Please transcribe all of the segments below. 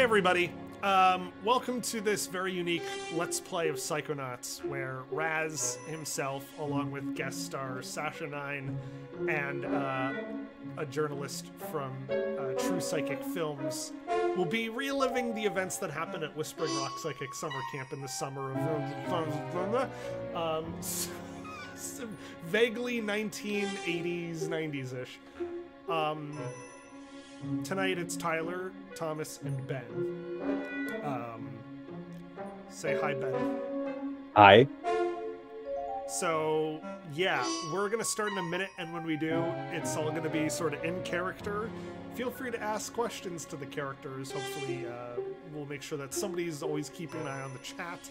Hey everybody, um, welcome to this very unique Let's Play of Psychonauts, where Raz himself, along with guest star Sasha Nein and uh, a journalist from uh, True Psychic Films, will be reliving the events that happened at Whispering Rock Psychic Summer Camp in the summer of um, vaguely 1980s, 90s ish. Um, tonight it's Tyler, Thomas, and Ben. Um, say hi, Ben. Hi. So, yeah, we're gonna start in a minute, and when we do, it's all gonna be sort of in character. Feel free to ask questions to the characters. Hopefully, uh, we'll make sure that somebody's always keeping an eye on the chat.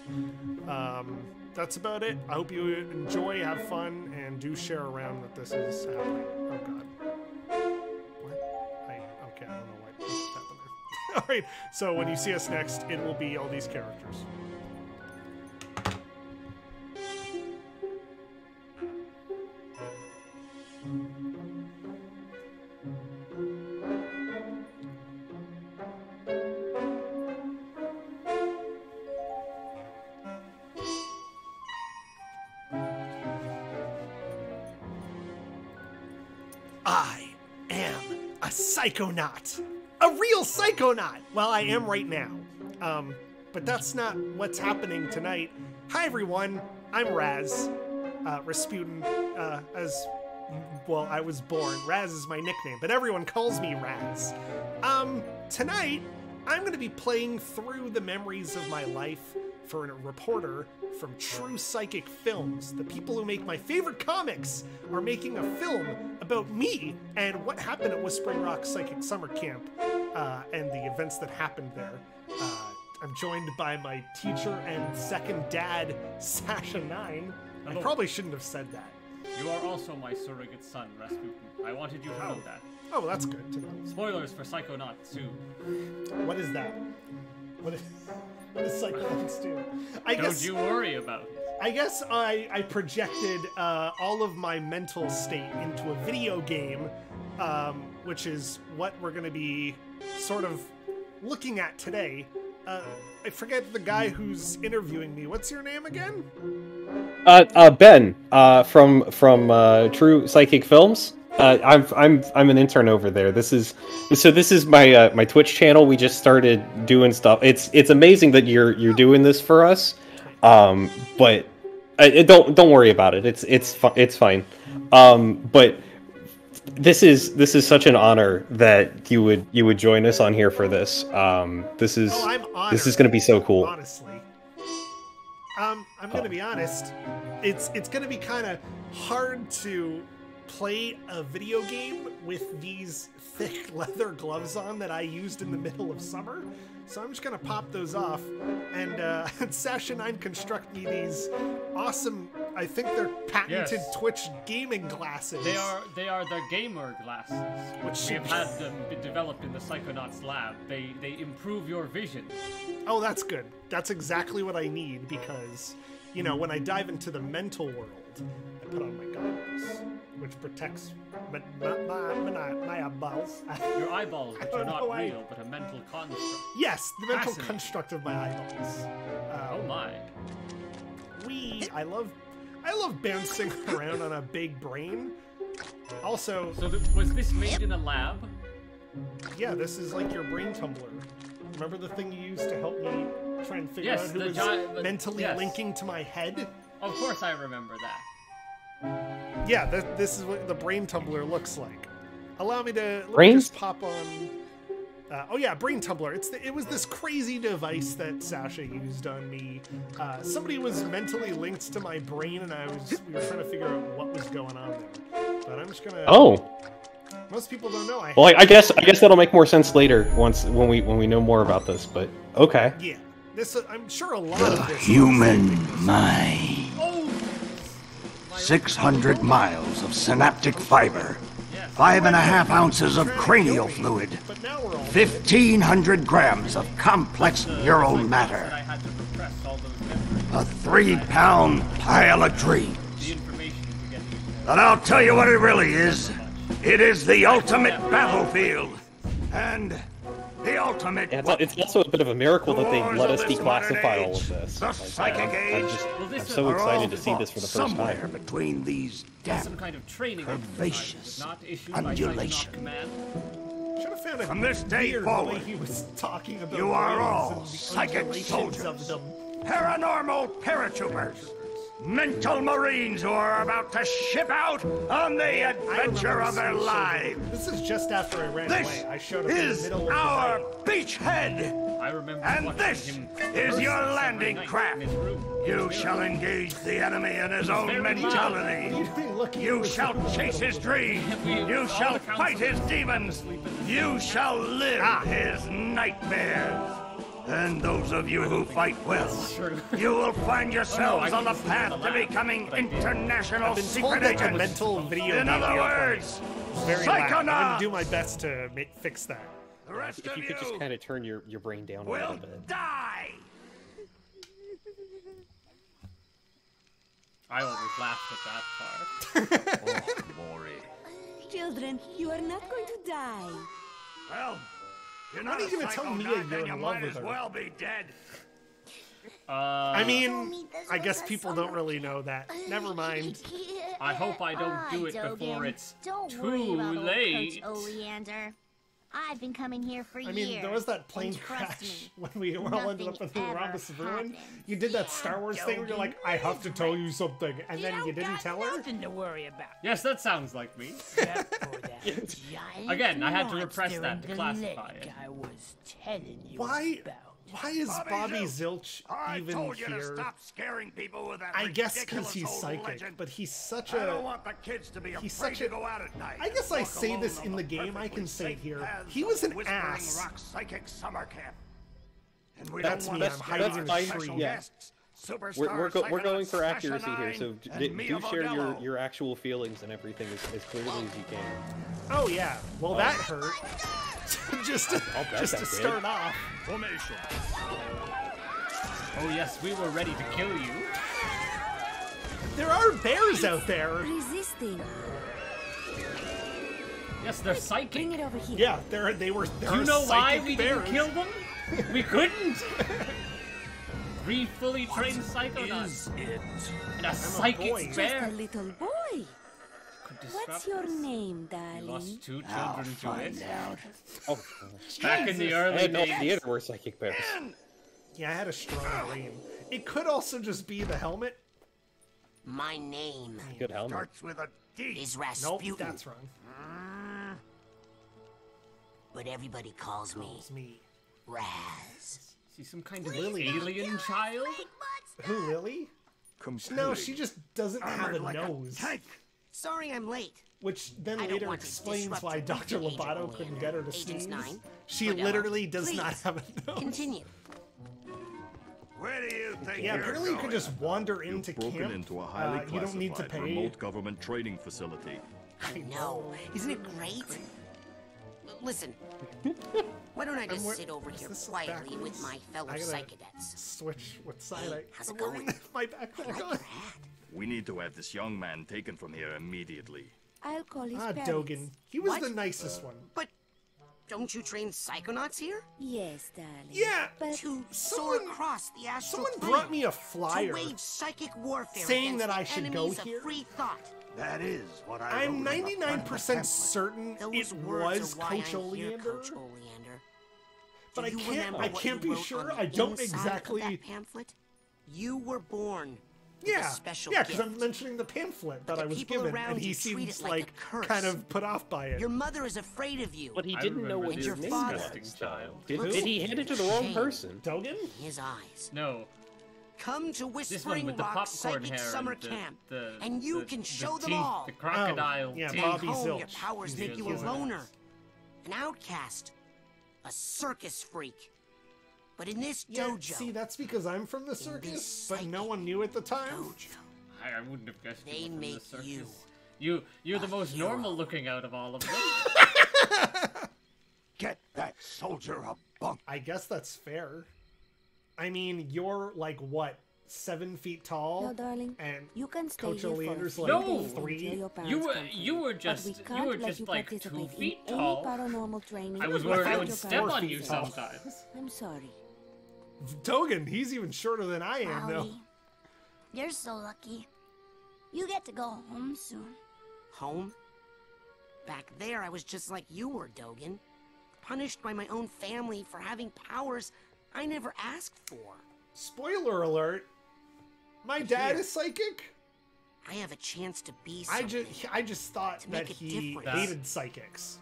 Um, that's about it. I hope you enjoy, have fun, and do share around that this is happening. Oh, God. all right, so when you see us next, it will be all these characters. I am a psychonaut. A real psychonaut. Well, I am right now. Um, but that's not what's happening tonight. Hi, everyone. I'm Raz. Uh, Razputin, uh, as well, I was born. Raz is my nickname, but everyone calls me Raz. Um, tonight, I'm going to be playing through the memories of my life for a reporter from True Psychic Films. The people who make my favorite comics are making a film about me and what happened at Whispering Rock Psychic Summer Camp uh, and the events that happened there. Uh, I'm joined by my teacher and second dad, Sasha Nein. I probably shouldn't have said that. You are also my surrogate son, Razputin. I wanted you to know that. Oh, that's good to know. Spoilers for Psychonauts 2. What is that? What is, what does Psychonauts do? I Don't guess you worry about it. I guess I, I projected uh, all of my mental state into a video game, um, which is what we're going to be sort of looking at today. Uh, I forget the guy who's interviewing me. What's your name again? Uh, uh, Ben, uh, from from uh, True Psychic Films. Uh, I'm I'm I'm an intern over there. This is so this is my my Twitch channel. We just started doing stuff. It's it's amazing that you're you're doing this for us. Um, but don't don't worry about it. It's it's it's fine. Um, but this is this is such an honor that you would you would join us on here for this. Um, this is Oh, I'm honored. this is going to be so cool. Honestly, um, I'm gonna Oh. be honest. It's it's gonna be kind of hard to play a video game with these thick leather gloves on that I used in the middle of summer. So I'm just gonna pop those off, and uh, Sasha Nein construct me these awesome. I think they're patented Yes. Twitch gaming glasses. They are they are the gamer glasses, Which we have had them developed in the Psychonauts lab. They they improve your vision. Oh, that's good. That's exactly what I need because, you know, when I dive into the mental world, I put on my goggles, which protects my, my, my, my, eyeballs. Your eyeballs, which are not know why- real, but a mental construct. yes, the mental construct of my eyeballs. Oh Um, my. we, I love, I love bouncing around on a big brain. Also, So th- was this made in a lab? yeah, this is like your brain tumbler. Remember the thing you used to help me try and figure Yes, out who was gi- the- mentally yes. linking to my head? Of course I remember that. Yeah, th- this is what the brain tumbler looks like. Allow me to let me Brains? just pop on. Uh, oh yeah, brain tumbler. It's the, it was this crazy device that Sasha used on me. Uh, somebody was mentally linked to my brain, and I was we were trying to figure out what was going on there. But I'm just gonna. Oh, Most people don't know I. well, I, I guess I guess that'll make more sense later once when we when we know more about this. But okay. yeah, this uh, I'm sure a lot The of this. human mind. Oh, 600 miles of synaptic fiber. Five and a half ounces of cranial fluid. but now we're all. 1,500 grams of complex neural matter. A three pound pile of dreams. But I'll tell you what it really is. It is the ultimate battlefield. And The ultimate Yeah, it's, weapon. it's also a bit of a miracle that they let us declassify all of this. the Like, psychic I'm, I'm just, Well, I'm so excited to see this for the first somewhere time. between these Some kind of training Curvaceous exercise, not issued by undulation. Psychonaut Command. Should have found From this day forward, he was talking about you are all psychic soldiers. of them. Paranormal paratroopers. Mental marines who are about to ship out on the adventure of their lives. This is just after I ran This away. I showed up in the is middle of the our beachhead. I remember And this him is your landing craft. in his room. You shall engage the enemy in his own mentality. You shall chase his dreams. You shall fight his demons. You shall live Ah. his nightmares. And those of you who fight well, you will find Oh, yourselves no, on the can sleep in path the to becoming but I did. international I've been told secret that the agents. mental video In other we are playing words, is very loud. I'm gonna do my best to make, fix that. the rest If of you could just kind of turn your, your brain down a little will bit. die. I always laughed at that part. Children, you are not going to die. Well, you're Why not are you a gonna tell psycho Mia you're then in you love might with as her? well be dead. Uh, I mean, I guess people don't really know that. Never mind. I hope I don't do it before it's too worry about old late. Coach Oleander. I've been coming here for you. I years. mean, there was that plane crash me, when we all ended up in the ever Rhombus of Ruin. You did that Star Wars thing where you're like, I have to tell you something, and then you didn't got tell her? Nothing to worry about. Yes, that sounds like me. Except for that giant Again, I had to repress that to classify it. I was telling you Why? about. Why is Bobby Bobby Zilch, Zilch I even told you to here? stop scaring people with that I guess because he's psychic, legend. but he's such I don't a. want the kids to be He's afraid such a- to go out at night. I guess I say this in the game, I can say it here. He was the an ass. Rock Psychic Summer Camp. And we That's don't me, want I'm to hiding scare in our a special tree. Yeah. guests, superstar We're, we're, go, we're going for accuracy here, so Nein d- do Mia share your, your actual feelings and everything as, as clearly as you can. Oh yeah. Well, that oh. hurt. just to, just that to did. start off. Formation. Oh yes, we were ready to kill you. There are bears out there. Resisting. Yes, they're Bring psychic. it over here. Yeah, there they were. There Do you know why we bears. didn't kill them? We couldn't. Three fully trained psychonauts It. and a boy. psychic Just Just bear. a little boy. What's your us. name, We darling? lost two I'll children to find it. out. Oh, Back in the I early had no days. idea there were psychic bears. Yeah, I had a strong brain. It could also just be the helmet. My name Good helmet. Starts with a D. is Razputin. Nope, that's wrong. but everybody calls me It's me. Raz. Is some kind of Lily. alien child? Who, Lily? No, she just doesn't have a like nose. tank. Sorry I'm late. Which then I later explains why Dr. working, Lobato couldn't get her to Agents sneeze. Nein, She literally does not have a nose. Continue. Where do you think Yeah, you're apparently you going? could just wander into Broken camp. into a highly uh, you don't need to classified pay. remote government training facility. I know. Isn't it great? Listen, why don't I just wor- sit over here this quietly with my fellow I psycadets? Switch what side I. how's it I'm wearing going? my I backpack like on. your. We need to have this young man taken from here immediately. I'll call his Ah, parents. Dogen. He was What? the nicest one. But don't you train psychonauts here? Yes, darling. Yeah, But To Someone- soar across the astral Someone plane. brought me a flyer to flyer. wage psychic warfare saying against that I should go enemies of here. free thought. That is what I I'm wrote in the front of the 99% certain Those it was Coach I'm here, Oleander, Coach Oleander. but I can't. I can't be sure. I don't exactly. that pamphlet. You were born. Yeah, special yeah, because. I'm mentioning the pamphlet that the I was given, and he seems like like kind of put off by it. Your mother is afraid of you. But he didn't know what this his name was. child. Did, did he hand it to the wrong person? Dogen? his eyes. No, Come to Whispering with Rock Psychic Summer and the, Camp, the, and you the- can the show them all. The crocodile Oh, yeah, teeth. Bobby Home, your powers He's make you a loner, an outcast, a circus freak. But in this Yeah, dojo, see, that's because I'm from the circus, but no one knew at the time. dojo, I, I wouldn't have guessed They you were from the make circus. you You, you're the most normal looking out of all of them. Get that soldier a bunk. I guess that's fair. I mean, you're like what, seven feet tall. No, darling. And You can stay Coach here for a few like No! days until three. your You were come you were just we you were just you like two feet tall. Paranormal training. I was I worried I would step on you tall. sometimes. I'm sorry. Dogen, he's even shorter than I am, though. Rowdy, you're so lucky. You get to go home soon. Home? Back there, I was just like you were, Dogen. Punished by my own family for having powers I never asked for. Spoiler alert. My dad is psychic. I have a chance to be I just I just thought that he difference. hated psychics.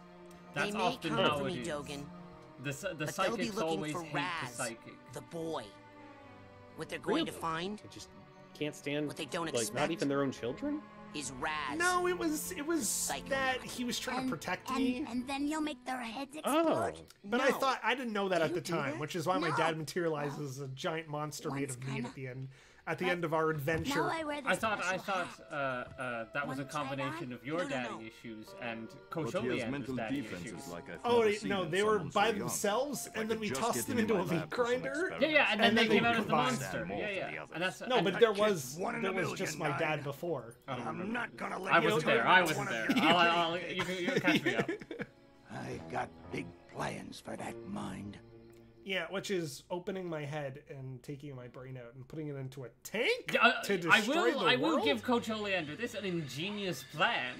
That's they may often come how for me, is. Dogen. The the But they'll be looking always for hate the Raz, the boy. What they're going to find I just can't stand What they don't like not even their own children. Is Raz. No, it was it was Psychonaut. that he was trying to protect and, me. and then you'll make their heads Oh, explode. But I thought I didn't know that at the time, that? which is why my dad materializes as a giant monster made of meat kinda. at the end. At the end of our adventure. Now I wear the I thought I thought uh, uh, that was a Wanna try combination of your No, no, daddy no. issues and Coach But he has mental daddy defenses issues. like I've Oh wait, no, they were by so themselves, If and then we tossed them into a meat lab for some grinder. Yeah, yeah, and, And then, then they they came out as the monster. Yeah, yeah, and that's No, but there was one there was just my dad before. I don't I'm not gonna let I you wasn't turn there. I wasn't there. I'll, I'll, you you can catch me up. I got big plans for that mind. Yeah, which is opening my head and taking my brain out and putting it into a tank uh, to I destroy will. the I will give Coach Oleander this an ingenious plan.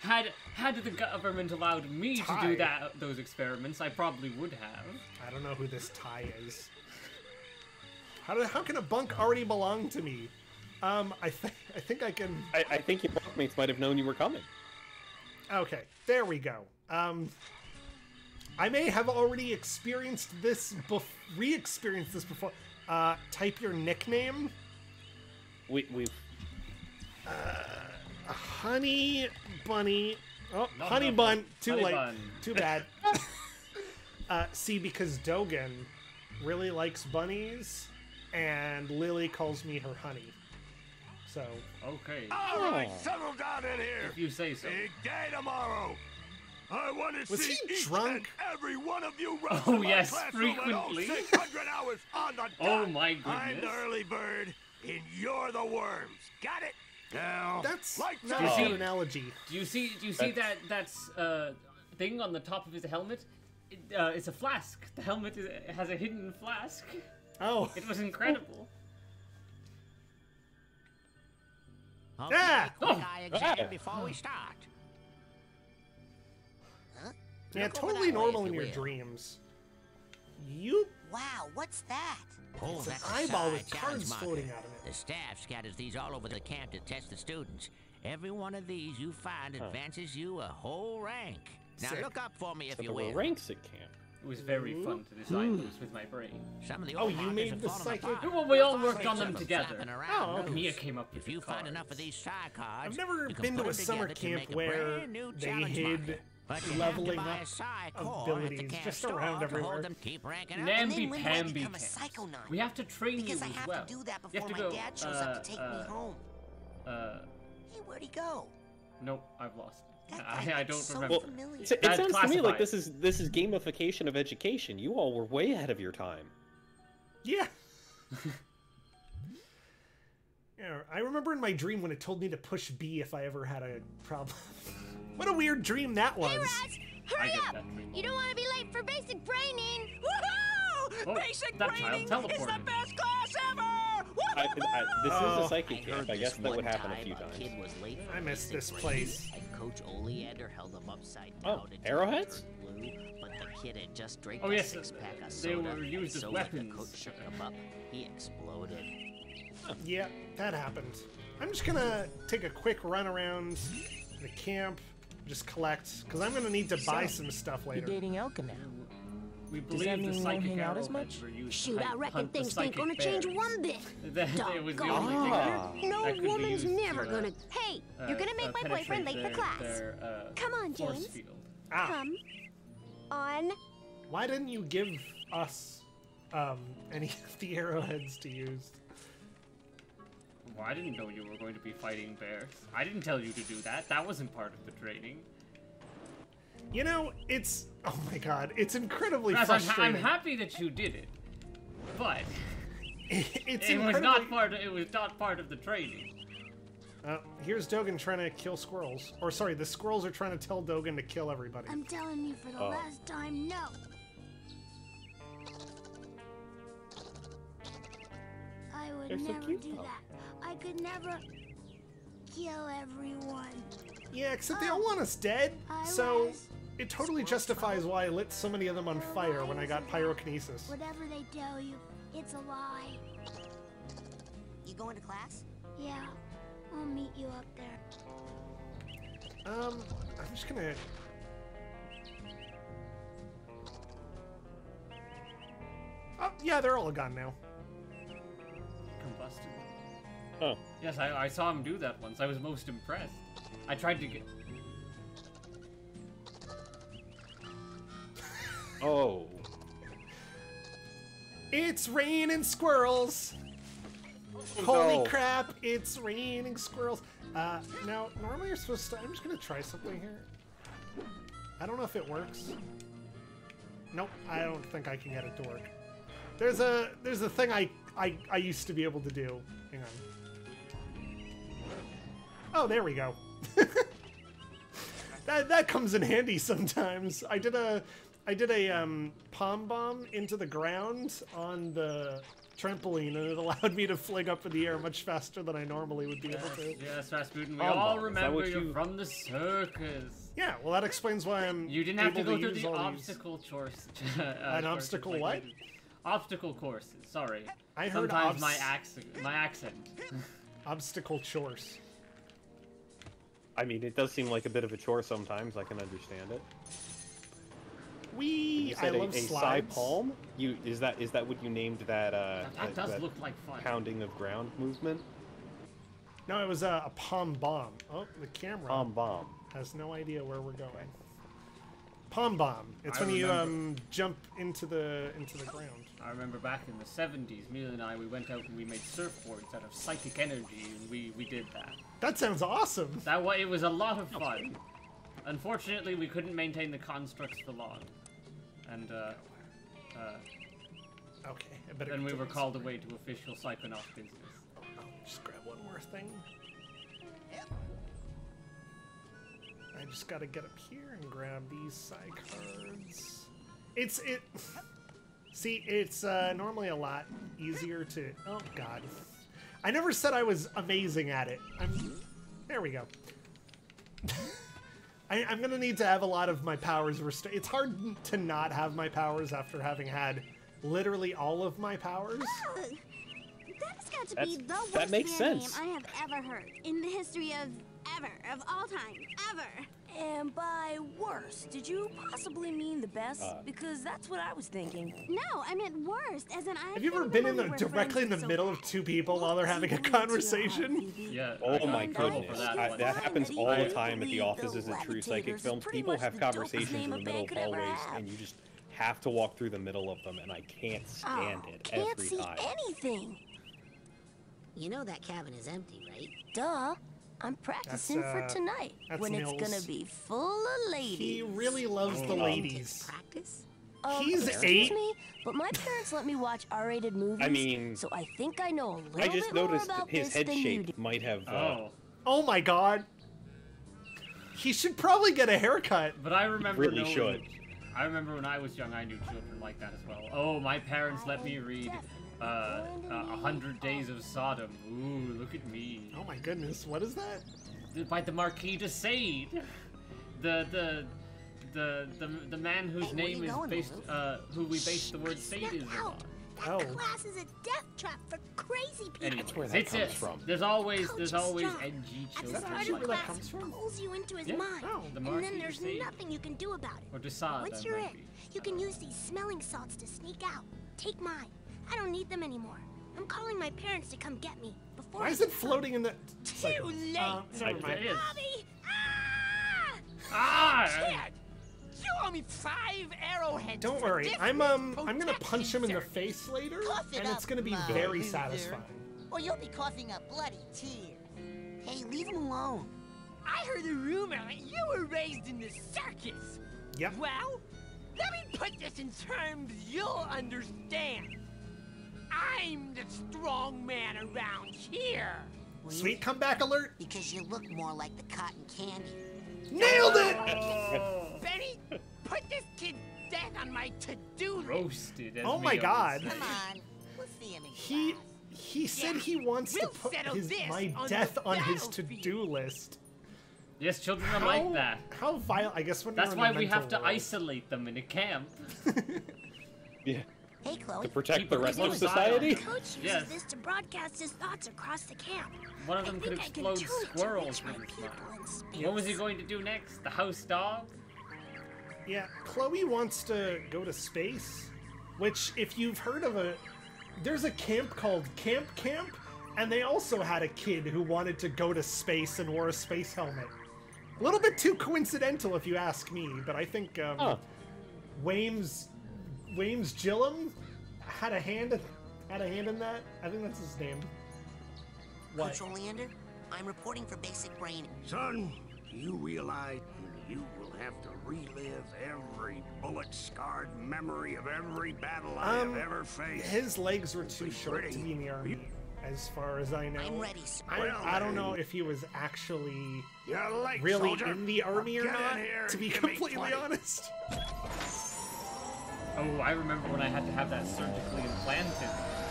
Had had the government allowed me to do that those experiments, I probably would have. I don't know who this tie is. How do, how can a bunk already belong to me? Um, I think I think I can. I, I think your bunkmates might have known you were coming. Okay, there we go. Um, I may have already experienced this, bef- re-experienced this before. Uh, type your nickname. We we've Honey Bunny. Oh, No, Honey no, Bun. Too Honey late. Bun. Too bad. uh, see, because Dogen really likes bunnies, and Lily calls me her honey. So, Okay, All right, Oh. settle down in here. if you say so. Big day tomorrow. I want to Was see he each drunk? and every one of you run Oh, to my yes, classroom at frequently. 0600 hours on the dot. Oh, my I'm the goodness. early bird, and you're the worms. Got it? Now, that's lights not out. a see- good analogy. Do you see? Do you see that that's uh thing on the top of his helmet? It, uh, it's a flask. The helmet is, has a hidden flask. Oh, It was incredible. Okay, Ah! quick Oh. eye exam Ah. before we start. Yeah, Look totally normal in your will. dreams. You Wow, what's that? Oh, It's an that's a eyeball with side challenge cards marker. floating out of it. The staff scatters these all over the camp to test the students. Every one of these you find advances you a whole rank. Now Sick. look up for me if so you there were will. ranks at camp. It was very fun to decide those with my brain. Some of the Oh, you made the fallen psychic- apart. Well, we all worked on them together. flapping oh. around Oh, okay. loose. Mia came up with If the you find cards. enough of these side cards, I've never been to a summer together to camp a where brand new they hid marker. But you leveling have to buy up a side core at abilities the just around everywhere. them keep ranking up. Namby then when do I pamby a psychonaut? We have to train Because you I as have well. to do that before my go, dad shows uh, up to take uh, me home. Uh, Hey, where'd he go? nope, I've lost. That I, I don't so remember. familiar. So it That's sounds to me like this is this is gamification of education. You all were way ahead of your time. Yeah. yeah, I remember in my dream when it told me to push B if I ever had a problem. what a weird dream that was. Hey, Raz, hurry up! You don't want to be late for basic braining. Woohoo! Oh, Basic that child braining is the best class ever! I, I, this Oh. is a psychic I heard camp. I guess that would happen a time few a times. kid was late for I miss this place. And Coach Oleander held him upside Oh, down until he arrowheads? blue, but the kid had just drank Oh, a yes, six-pack of they soda, were used as so when the weapons. coach shook him up, he exploded. Yeah, that happened. I'm just gonna take a quick run around the camp, just collect, because I'm gonna need to buy some stuff You're later. dating Elka now. We Does believe that the mean we won't psychic hang out as much? were used Shoot, I reckon things ain't gonna change one bit. That it was the only thing Ah. that, No that woman's never to, gonna. Hey, uh, you're gonna uh, make my boyfriend late their, for class. Their, uh, Come on, James. Ah, Come on. why didn't you give us um, any of the arrowheads to use? Well, I didn't know you were going to be fighting bears. I didn't tell you to do that. That wasn't part of the training. You know, it's oh my god, it's incredibly Raz, I'm, ha- I'm happy that you did it, but it's it was not part. Of, it was not part of the training. Uh, here's Dogen trying to kill squirrels. Or sorry, the squirrels are trying to tell Dogen to kill everybody. I'm telling you for the Oh. last time, no. I would They're so cute, do though. that. I could never kill everyone. Yeah, except they all want us dead. I So it totally justifies why I lit so many of them on fire when I got pyrokinesis. Whatever they tell you, it's a lie. You going to class? Yeah, I'll meet you up there. Um, I'm just gonna. Oh, yeah, they're all gone now. Combusted. Oh. Yes, I, I saw him do that once. I was most impressed. I tried to get. Oh. It's raining squirrels! Holy no. crap, it's raining squirrels. Uh, now, normally you're supposed to. I'm just gonna try something here. I don't know if it works. Nope, I don't think I can get it to work. There's a there's a thing I I, I used to be able to do. Hang on. Oh, there we go. that that comes in handy sometimes. I did a I did a um, palm bomb into the ground on the trampoline, and it allowed me to fling up in the air much faster than I normally would be able Yes, to. yes, Razputin. We all is remember what you you- from the circus. Yeah, well, that explains why I'm. You didn't have to able go through the all these. obstacle course. uh, An obstacle like what? Did. Obstacle courses. Sorry. I heard Sometimes obs- my accent. My accent. obstacle chores. I mean, it does seem like a bit of a chore sometimes. I can understand it. We You I said a, love a Psy slides. palm. You is that is that what you named that? Uh, That, that does look like fun. pounding of ground movement. No, it was a, a palm bomb. Oh, the camera Palm bomb. has no idea where we're going. Palm bomb. It's I when you um jump into the into the ground. I remember back in the 70s, Milla and I, we went out and we made surfboards out of psychic energy, and we, we did that. That sounds awesome. That way, it was a lot of fun. Unfortunately, we couldn't maintain the constructs for long. And, uh, uh, Okay, I better. then we were called away to official Psychonaut business. Oh, just grab one more thing. I just gotta get up here and grab these side cards. It's it. See, it's uh, normally a lot easier to. Oh God, I never said I was amazing at it. I'm. There we go. I, I'm gonna need to have a lot of my powers restored. It's hard to not have my powers after having had literally all of my powers. That's got to That's- be the that worst makes sense. name I have ever heard in the history of ever, of all time, ever. And by worst, did you possibly mean the best? Uh. because that's what I was thinking. No, I meant worst, as in I. Have you ever been in the directly in the middle of two people while they're having a conversation? Yeah. Oh my got in trouble goodness, that I- that happens all the time at the League offices of True Psychic Films. People have conversations in the middle of hallways, and you just have to walk through the middle of them, and I can't stand Oh, it can't every see time. anything. You know that cabin is empty, right? Duh. I'm practicing uh, for tonight that's when it's gonna be full of ladies. He really loves the Oh. ladies. Practice? Um, He's excuse eight. me, but my parents let me watch R-rated movies. I mean, so I think I know a little I just bit more noticed about that his this head than you shape might have. Uh, Oh. Oh my god. He should probably get a haircut. But I remember really knowing- should. I remember when I was young, I knew children like that as well. Oh, my parents let me read uh, uh, A Hundred Days of Sodom. Ooh, look at me. Oh my goodness, what is that? By the Marquis de Sade. The, the, the, the, the man whose Hey, name is based, uh, who we base the word sadism on. That Oh. class is a death trap for crazy people. Anyways, where that it's comes it. from. There's always, Coach there's always strong. NG At the children start like of where that class, comes from? pulls you into his Yeah. mind. Oh, the and then there's Sade. nothing you can do about it. Or de Sade, Once you're in, be. you can use these smelling salts to sneak out. Take mine. I don't need them anymore. I'm calling my parents to come get me. Before Why I is it floating in the Too late. Uh, never mind. Bobby! Ah! Ah! You owe me five arrowheads. Don't worry, I'm um I'm gonna punch him in the face later, it and it's gonna be very Loser. satisfying. Or you'll be coughing up bloody tears. Hey, leave him alone. I heard a rumor that you were raised in the circus. Yep. Well, let me put this in terms you'll understand. I'm the strong man around here. Sweet comeback alert. Because you look more like the cotton candy. Nailed it! Benny, put this kid's death on my to-do list. Roasted. as Oh my on God. Come on. We'll see him in He he said he wants We'll to put his, my on death on his to-do list. Yes, children are How, like that. how vile? I guess when That's why we have to world. isolate them in a camp. Yeah. Hey, Chloe. To protect the Keep rest of close eye on society? them. Coach uses Yes. this to broadcast his thoughts across the camp. One of them could I can explode tune it to squirrels reach my with his people smile. What was he going to do next? The house dog? Yeah, Chloe wants to go to space, which, if you've heard of a, there's a camp called Camp Camp, and they also had a kid who wanted to go to space and wore a space helmet. A little bit too coincidental, if you ask me, but I think um, Huh. Wames, Wames Gillum had a hand in, had a hand in that. I think that's his name. What? Coach Oleander, I'm reporting for basic brain. Son, you realize you will have to relive every bullet-scarred memory of every battle I Um, have ever faced. His legs were too Be short to be in the army, as far as I know. I'm ready, sir. I, Well, I don't know if he was actually late, really soldier. in the army or Get not, to be give completely honest. Oh, I remember when I had to have that surgically implanted.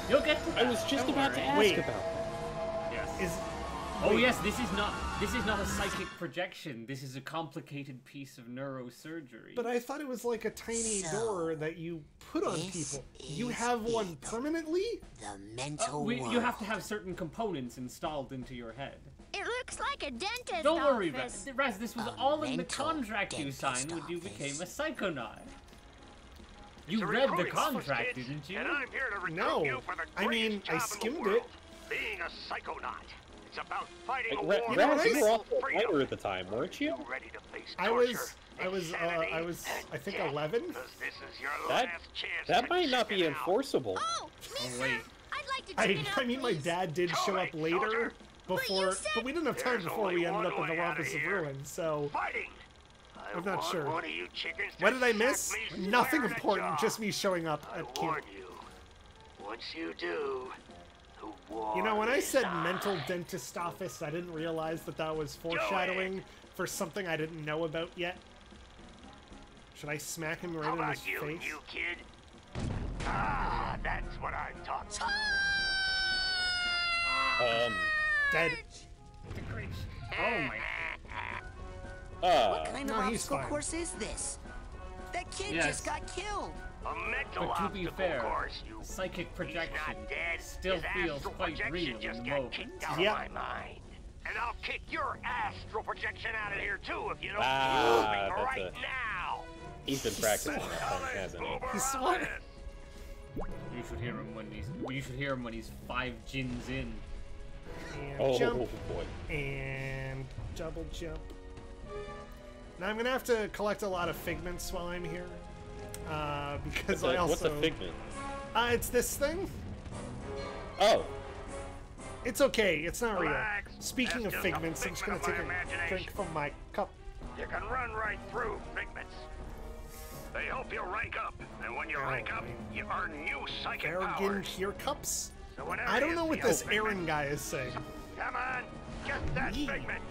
You'll get to that. I was just don't about to ask Wait. about that. Yes. Is Oh wait, yes, this is not this is not a psychic projection. This is a complicated piece of neurosurgery. But I thought it was like a tiny So, door that you put on people. You is have one permanently? The Uh, mental we, world. you have to have certain components installed into your head. It looks like a dentist Don't worry, office. Raz. Raz, this was A all in the contract you dentist signed when you became a psychonaut. You read the contract, kids, didn't you? And I'm here to recruit No. you for the I mean, I job in the skimmed it. world, Being a psychonaut. It's about fighting a war You know Raz, what you were s- also a fighter at the time, weren't you? You ready to face I was I was uh, I was I think death? 11. 'Cause this is your That last chance that might not be out. enforceable. Oh, Lisa, wait. I'd like to I out, I mean my dad did show up later before you said- but we didn't have time before we ended up in the way out of Wampus of here. Ruin. So Fighting. I I'm not sure. One of you chickens what did I miss? Nothing square in the important, just me showing up I at warn camp. you. Once you do, the war You know, when I said on. mental dentist office, I didn't realize that that was foreshadowing for something I didn't know about yet. Should I smack him right How in about his you, face? you kid? Ah, that's what I'm talking Um, Dead. Oh my. Uh, What kind of no, he's obstacle fine. course is this? That kid Yes. just got killed. A mental But to be fair, course, you psychic projection dead. still His feels astral quite projection real in the got moment. kicked out Yep. of my mind. And I'll kick your astral projection out of here too if you don't Ah, move me right a- now. he's been practicing that thing, hasn't he? He's smart. You should hear him when he's you should hear him when he's five gins in. And Oh jump. boy. And double jump. Now I'm gonna have to collect a lot of figments while I'm here. Uh, because What's a, I also... what's a figment? Uh, it's this thing. Oh, It's okay, it's not real. Speaking That's of just a figments, I'm just gonna take a drink from my cup. You can run right through figments. They help you rank up, and when you Oh, rank up, I mean, you earn new psychic Aragon powers. Cure Cups? So I don't know what this figment, Aaron guy is saying. Come on, get that Yee. figment.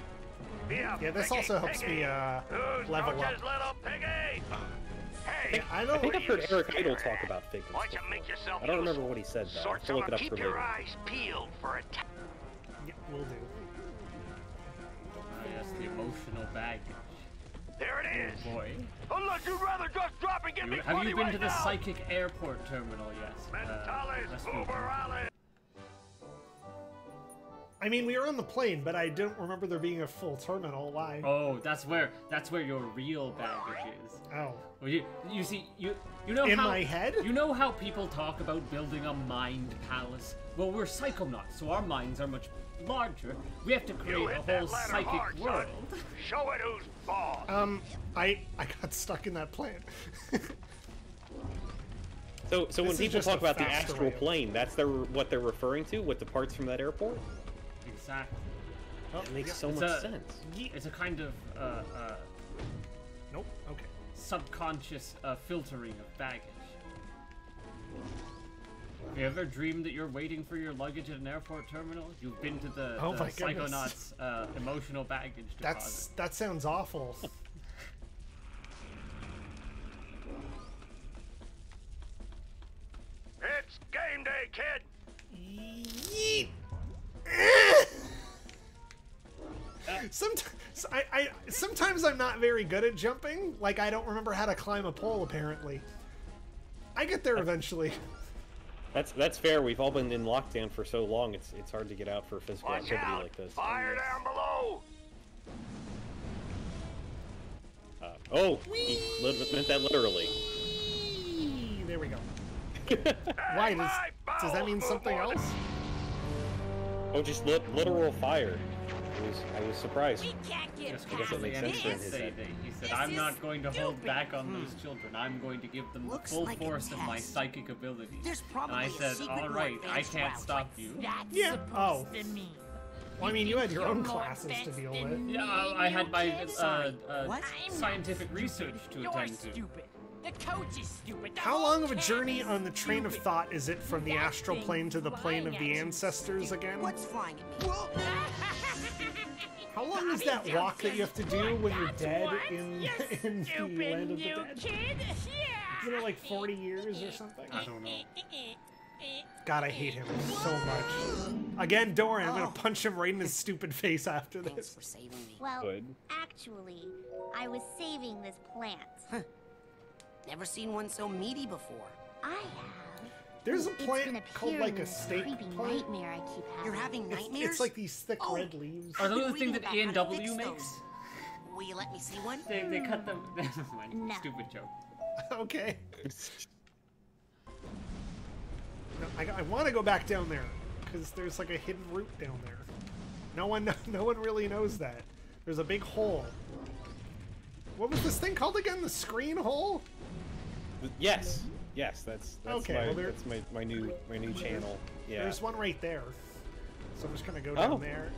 Be a Yeah, this also helps me, uh, level up. Roach's little piggy? Hey, I I don't. think I've heard you Eric Idle talk about figments. Why don't you make yourself I don't remember what he said though. I'll Sort have to look it up keep for your later. eyes peeled for a t- Yeah, will do. Ah, yes, the emotional baggage. There it is. Boy. Unless you'd rather just drop and give You- me have you been right to the now. psychic airport terminal yet? Uh, Mentales Razputin? Uberales. I mean, we were on the plane, but I don't remember there being a full terminal. Why? Oh, that's where that's where your real baggage is. Oh. Well, you you see you you know In how my head? you know how people talk about building a mind palace. Well, we're psychonauts, so our minds are much larger. We have to create a whole psychic hard, world. son. Show it who's boss. Um, I I got stuck in that plane. So, so when This is people talk about the faster astral way plane, that's their what they're referring to. What departs from that airport? Exactly. oh, It makes yeah. so It's much a- sense. It's a kind of uh, uh, Nope. Okay. subconscious uh, filtering of baggage. Have you ever dreamed that you're waiting for your luggage at an airport terminal? You've been to the, Oh the my. Psychonauts uh, emotional baggage deposit. That's that sounds awful. It's game day, kid. Yeet. Sometimes I, I sometimes I'm not very good at jumping. Like I don't remember how to climb a pole. Apparently, I get there eventually. That's that's fair. We've all been in lockdown for so long. It's it's hard to get out for physical Watch activity out! like this. Fire down below. Uh, oh, he lit- meant that literally. There we go. Why does does that mean something else? Oh, just lit- literal fire. I was I was surprised. Just I guess it makes sense for didn't his say that. He said, "I'm not going to hold back on those children. I'm going to give them the full like force of my psychic abilities." There's and I said, secret "All more right, I can't route. stop you." Yeah. Oh. Well, I mean, you had your own classes to deal with. Yeah, I I had my uh, uh, What? scientific research to You're attend to. stupid. The coach is stupid. The How long of a journey on the train of thought is it from the That astral plane to the plane of the at you. ancestors again? What's flying at me? How long is that walk that you have to do when you're dead in You in the stupid land of the new dead? kid. Yeah. Isn't it like 40 years or something? I don't know. God, I hate him so much. Again, don't I'm gonna oh. punch him right in his stupid face after this. Thanks this. for saving me. Well, Good. actually, I was saving this plant. Never seen one so meaty before. I have. There's a It's been plant called like a this steak creepy plant. nightmare I keep having. You're having nightmares? it's like these thick Oh. red leaves. Are those the Reading things that about how and to W makes? those. Will you let me see one? They, they cut them. Never mind. No. Stupid joke. okay. No, I, I want to go back down there because there's like a hidden route down there. No one, no one really knows that. There's a big hole. What was this thing called again? The screen hole? Yes, yes, that's that's Okay, my well, there- that's my, my new my new channel. Yeah. There's one right there. So I'm just gonna go Oh. down there.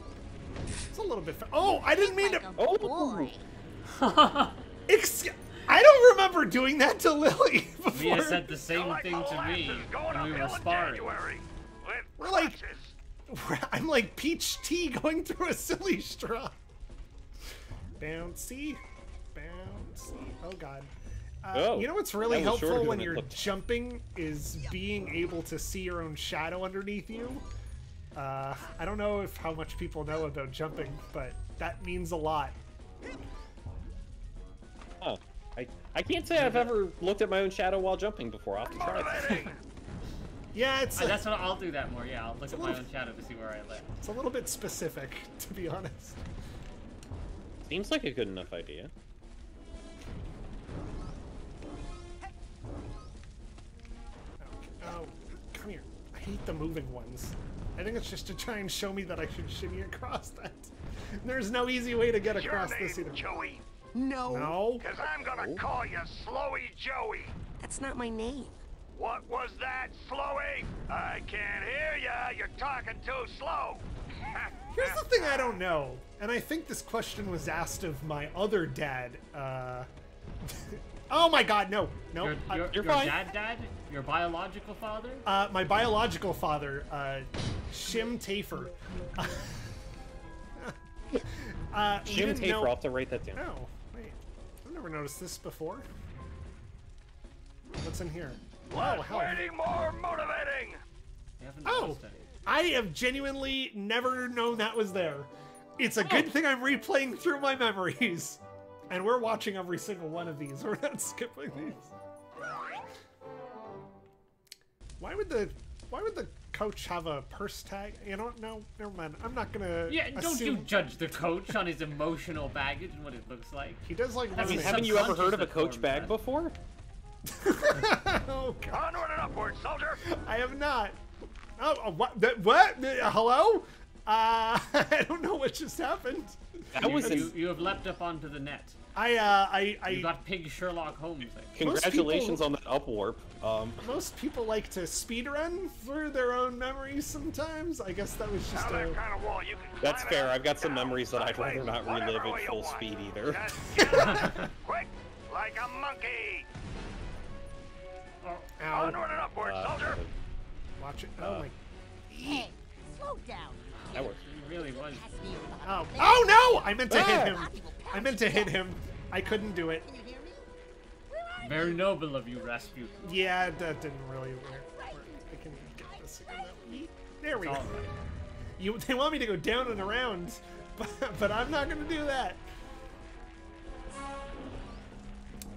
It's a little bit. Fa- oh, I didn't mean like to. a Oh. boy. I don't remember doing that to Lily before. Mia said the same Like thing to me when we were sparring. We're like- crutches. I'm like peach tea going through a silly straw. Bouncy, bouncy. Oh god. Uh, Oh, you know what's really that was shorter helpful when you're looked. jumping is being able to see your own shadow underneath you. Uh, I don't know if how much people know about jumping, but that means a lot. Huh. I I can't say I've ever looked at my own shadow while jumping before. I'll have to try that. Yeah, it's Uh, a, that's what I'll do that more. Yeah, I'll look at my own shadow to see where I land. it's a little bit specific, to be honest. Seems like a good enough idea. Oh, come here. I hate the moving ones. I think it's just to try and show me that I should shimmy across that. There's no easy way to get Your across name, this either. Joey. No. No? Because I'm gonna call you Slowy Joey. That's not my name. What was that, Slowy? I can't hear ya. You're talking too slow. Here's the thing I don't know, and I think this question was asked of my other dad. Uh, oh my god, no. No. Your, I- your, you're your fine. dad, dad, your biological father. uh, my biological father, uh, Shim Tafer. uh, he Jim know- I'll have to write that down. Oh, wait. I've never noticed this before. What's in here? Oh, Less hell. waiting, more motivating. Oh. I have genuinely never known that was there. It's a good thing I'm replaying through my memories. And we're watching every single one of these. We're not skipping these. Why would the why would the coach have a purse tag? You know, no, never mind. I'm not gonna. Yeah, don't you judge the coach on his emotional baggage and what it looks like. He does like. I mean, Haven't you ever heard of a coach that bag forms before? oh god, Onward and upward, soldier. I have not. Oh, uh, what? That, what? Hello? Uh, I don't know what just happened. That was you, in, you have leapt up onto the net. I uh, I, I You got pig Sherlock Holmes. I congratulations people- on that upwarp. Um, most people like to speedrun through their own memories sometimes. I guess that was just Now that a. kind of wall you can That's fair. I've got some memories that I'd rather not relive at full want. speed either. Just get up, quick, like a monkey. Oh, Ow. Onward and upward, Uh, soldier. Watch it. Uh, Oh my. Hey, slow down. That works. He really was. Oh. Oh no! I meant to hit Ah. him. I meant to hit him. I couldn't do it. Very noble of you, Razputin. Yeah, that didn't really work. I can get this again. There we go. all right. You, they want me to go down and around, but, but I'm not going to do that.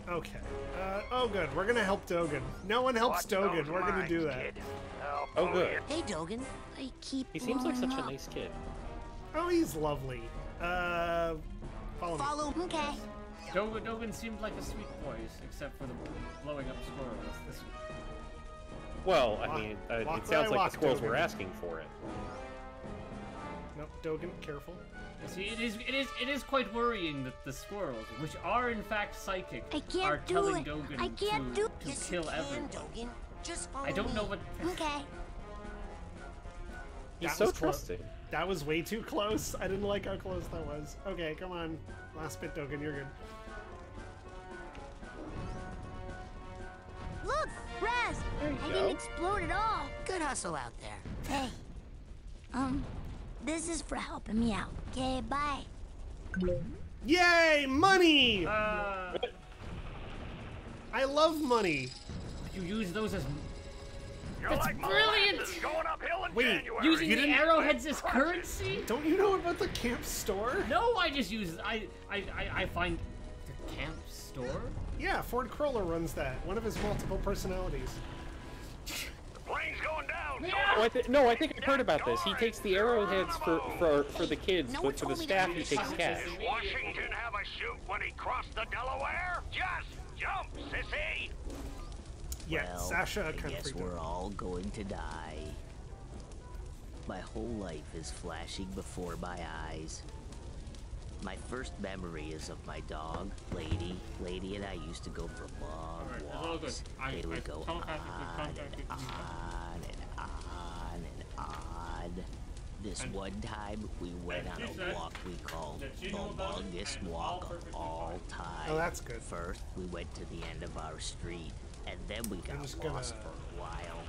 Okay. Uh, oh, good. We're going to help Dogen. No one helps Watch Dogen. We're going to do that. Oh, good. Hey, Dogen. I keep He seems like such blowing a nice kid. Oh, he's lovely. Uh, follow, me. Okay. Dogen, Dogen seemed like a sweet boy, except for the blowing up squirrels. This, Well, Walk- I mean, uh, walk it sounds like walk, the squirrels Dogen. were asking for it. Nope, Dogen, careful. see, it is, it is, it is quite worrying that the squirrels, which are in fact psychic, I can't are do telling it. Dogen I can't to, do- to Yes, kill can, everyone. Dogen. Just follow I don't me. know what. Okay. He's That so trusting. That was way too close. I didn't like how close that was. Okay, come on. Last bit, Dogen. You're good. Look, Raz. There you I go. didn't explode at all. Good hustle out there. Hey. Um, this is for helping me out. Okay, bye. Yay, money! Uh, I love money. you use those as You're That's like brilliant! going uphill in Wait, January. using You the arrowheads as currency. Don't you know about the camp store? No, I just use I I I, I find the camp store. Yeah, Ford Cruller runs that. One of his multiple personalities. The plane's going down. Oh, I th- no, I think I've heard about this. He takes the arrowheads for for, for the kids, No but for the staff, he takes cash. Does Washington have a chute when he crossed the Delaware? Just jump, sissy. Yeah, Well, Sasha I guess we're all going to die. My whole life is flashing before my eyes. My first memory is of my dog, Lady. Lady and I used to go for long Alright, it's all good. walks. I- they I would go on and you. on and on and on. This And- one time, we went on a walk we called the knew about it longest walk of all time. Oh, that's good. First, we went to the end of our street, and then we got lost gonna- for a while.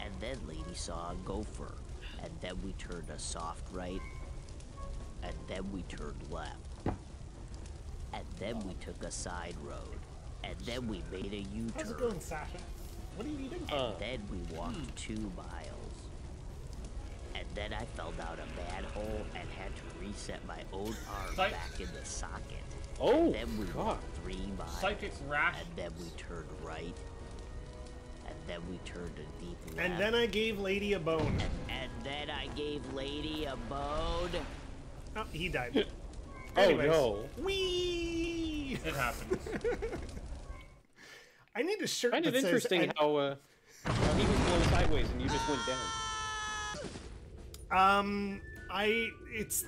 And then Lady saw a gopher, and then we turned a soft right, and then we turned left. And then we took a side road, and then we made a How's it U-turn. going, Sasha? What are you eating? Uh, Then we walked two miles. And then I fell down a manhole and had to reset my own arm back in the socket. Oh, Then we God. walked three miles. Psychic rash. And then we turned right. And then we turned a deep left. And then I gave Lady a bone. And then I gave Lady a bone. Oh, he died. Oh no. Whee! It happens. I need a shirt Kind of that interesting says. how uh, how he was blown sideways and you just went down. Um, I it's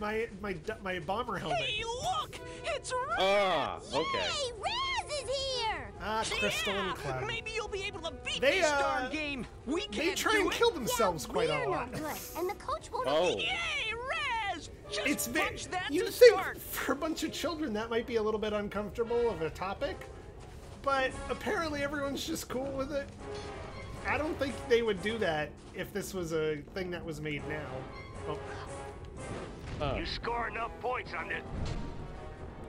my my my bomber helmet. Hey, look! It's Raz! Ah, okay. Hey, Raz is here! Ah, Crystal and Cloud. Maybe you'll be able to beat They, this uh, darn game. We can't They try do and it. kill themselves yeah, quite we're a lot. no good, and the coach won't Oh. Yay, Raz! Just It's ve- punch that you to think start. for a bunch of children that might be a little bit uncomfortable of a topic, but apparently everyone's just cool with it. I don't think they would do that if this was a thing that was made now. Oh, Uh, You score enough points on this.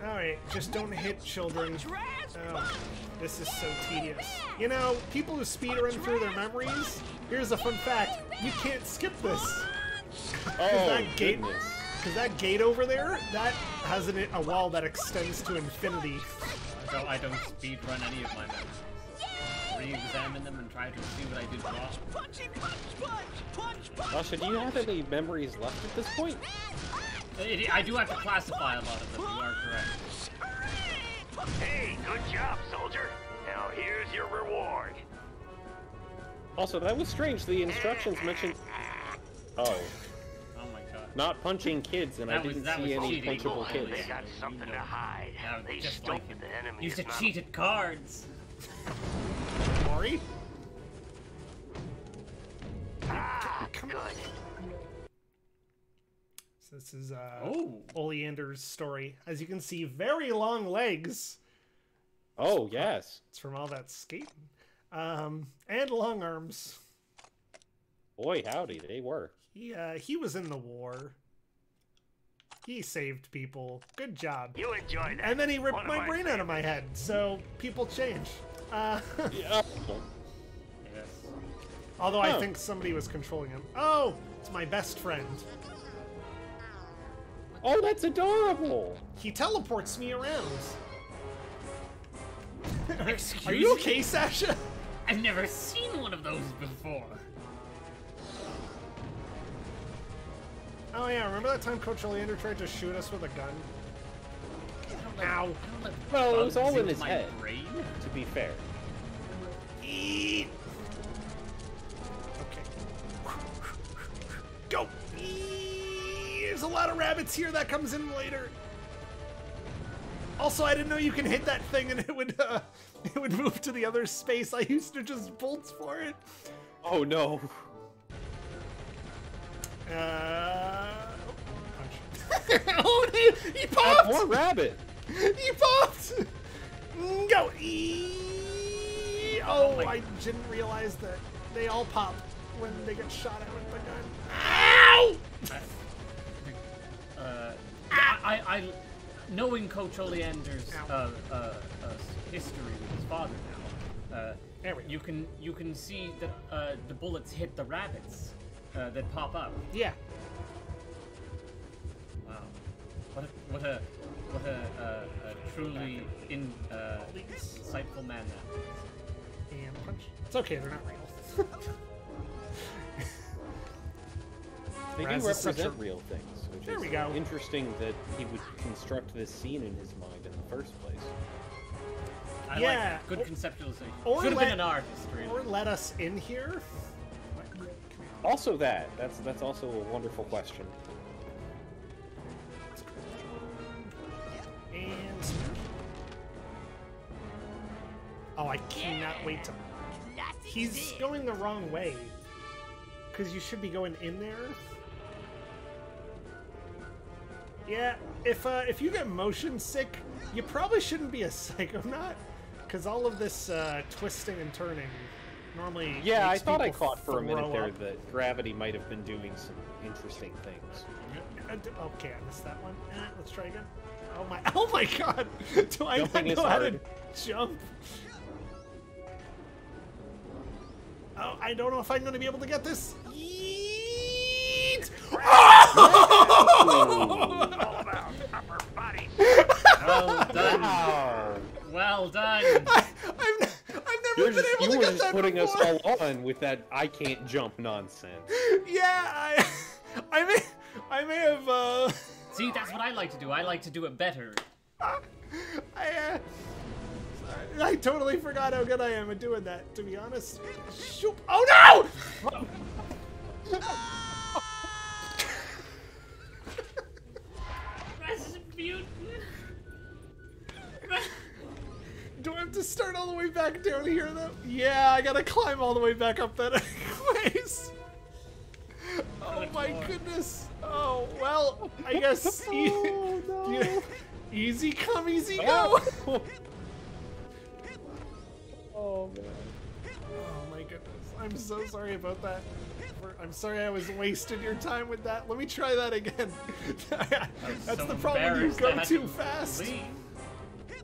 all right, just don't hit children. Oh, this is so tedious. You know, people who speedrun through their memories. Here's a fun fact: you can't skip this. oh, that gate- goodness. Cause that gate over there, that has an, a wall that extends to infinity. I don't, I don't speed run any of my memories. Re-examine them and try to see what I did wrong. Punchy, punch, punch, punch, punch. Sasha, do you have any memories left at this point? It- I do have to classify a lot of them. You are correct. Hey, good job, soldier. Now here's your reward. Also, that was strange. The instructions mentioned. Oh, Oh my god. not punching kids, and I That was- didn't that see was any cheating. punchable They kids. got something to hide. They just stole like the enemy. Used to cheat at cards. Maury? Ah, good. So this is uh, Oh. Oleander's story. As you can see, very long legs. Oh, yes. It's from all that skating. Um, and long arms. Boy, howdy, they were. He uh, he was in the war. He saved people. Good job. You enjoy that. And then he ripped One my my brain out of my head. So people change. Uh, Yeah. Yes. although I think somebody was controlling him. Oh, it's my best friend. Oh, that's adorable. He teleports me around. Are Excuse you me? okay, Sasha? I've never seen one of those before. Oh yeah, remember that time Coach Oleander tried to shoot us with a gun? Ow. I Well, it was all in his my head. Brain. To be fair. Eat. Okay. Go. There's a lot of rabbits here. That comes in later. Also, I didn't know you can hit that thing and it would uh, it would move to the other space. I used to just bolt for it. Oh no. Uh, oh, punch. oh, he, he popped! More rabbit. He popped! Go! Eee. Oh, I didn't realize that they all pop when they get shot at with the gun. Ow! Uh, I, I, I, knowing Coach Oleander's uh, uh, uh, history with his father now, uh, There we go. you can you can see that uh, the bullets hit the rabbits uh, that pop up. Yeah. Wow, what a what a what a, uh, a truly in uh, insightful man that. is. And punch. It's okay, they're not real. They Raz do represent a- real things, which There is we go. interesting that he would construct this scene in his mind in the first place. I Yeah, like good or- conceptualization. or Should have let- been an artist, really. or let us in here. Also, that that's that's also a wonderful question. Oh, I cannot wait to. He's going the wrong way. Because you should be going in there. Yeah, if uh, if you get motion sick, you probably shouldn't be a psychonaut. Because all of this uh, twisting and turning normally. Yeah, I thought I caught for a minute there up. that gravity might have been doing some interesting things. Okay, I missed that one. Eh, let's try again. Oh my! Oh my God! Do I Jumping not know how to jump? I don't know if I'm going to be able to get this. Yeet! All about upper body. Well done. Wow. Well done. I, I've, I've never You're been just, able you to were get just that putting us all on with that I can't jump nonsense. Yeah, I, I may, I may have. Uh, See, that's what I like to do. I like to do it better. I, uh, I totally forgot how good I am at doing that. To be honest. Shoot! Oh no! Razputin. Do I have to start all the way back down here though? Yeah, I gotta climb all the way back up that place. Oh my goodness. Oh well, I guess oh, e- no. easy come, easy go. Oh. Oh. man. Oh my goodness. I'm so sorry about that. I'm sorry I was wasting your time with that. Let me try that again. That's so the problem you go too to fast. leave.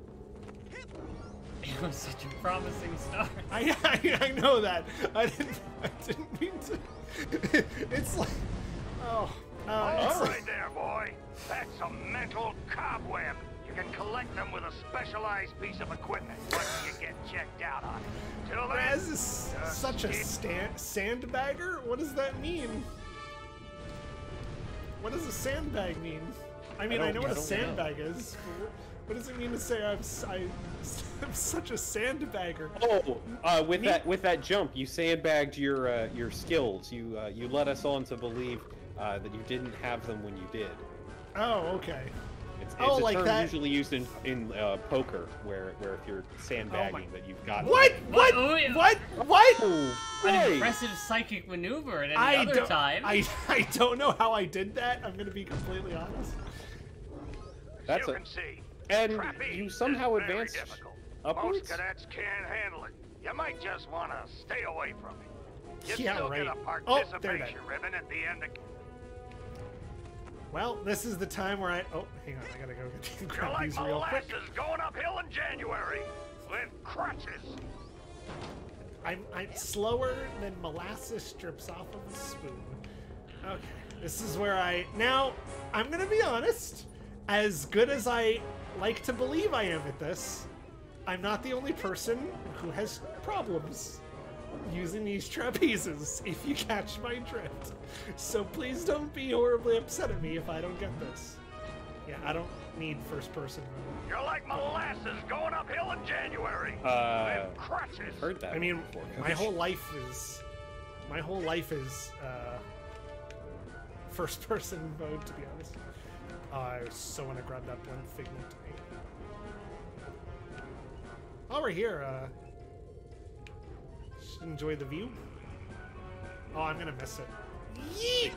It was such a promising start. I, I, I know that. I didn't I didn't mean to. It's like oh. Uh, it's All like- right there, boy. That's a mental cobweb. You can collect them with a specialized piece of equipment once you get checked out on it. Till then, Raz is such a keep- sandbagger? What does that mean? What does a sandbag mean? I mean, I, don't- know what a don't sandbag is. but what- What does it mean to say I'm, s- I, am such a sandbagger? Oh, uh, with that with that jump, you sandbagged your uh, your skills. You uh, you led us on to believe uh, that you didn't have them when you did. Oh, okay. It's, it's Oh, a like term that- usually used in in uh, poker, where where if you're sandbagging that you've got What? What? Oh, yeah. What? What? Oh, An impressive psychic maneuver at any I other time. I, I don't know how I did that. I'm gonna be completely honest. That's you a can see. and you somehow advanced difficult. upwards. Most cadets can't handle it. You might just want to stay away from it. You Yeah, still right. get a Oh, they're participation dead. ribbon at the end of Well, this is the time where I. Oh, hang on, I gotta go get grab like these real quick. going uphill in January with crutches. I'm, I'm slower than molasses drips off of a spoon. Okay, this is where I. Now, I'm gonna be honest. As good as I like to believe I am at this, I'm not the only person who has problems using these trapezes, if you catch my drift. So please don't be horribly upset at me if I don't get this. Yeah, I don't need first person mode. You're like molasses going uphill in January Uh, with crutches. Heard that. I mean, before. my whole life is my whole life is uh, first person mode. To be honest, oh, I so want to grab that blend figment. While we're here, uh, just enjoy the view. Oh, I'm gonna miss it. Yeet!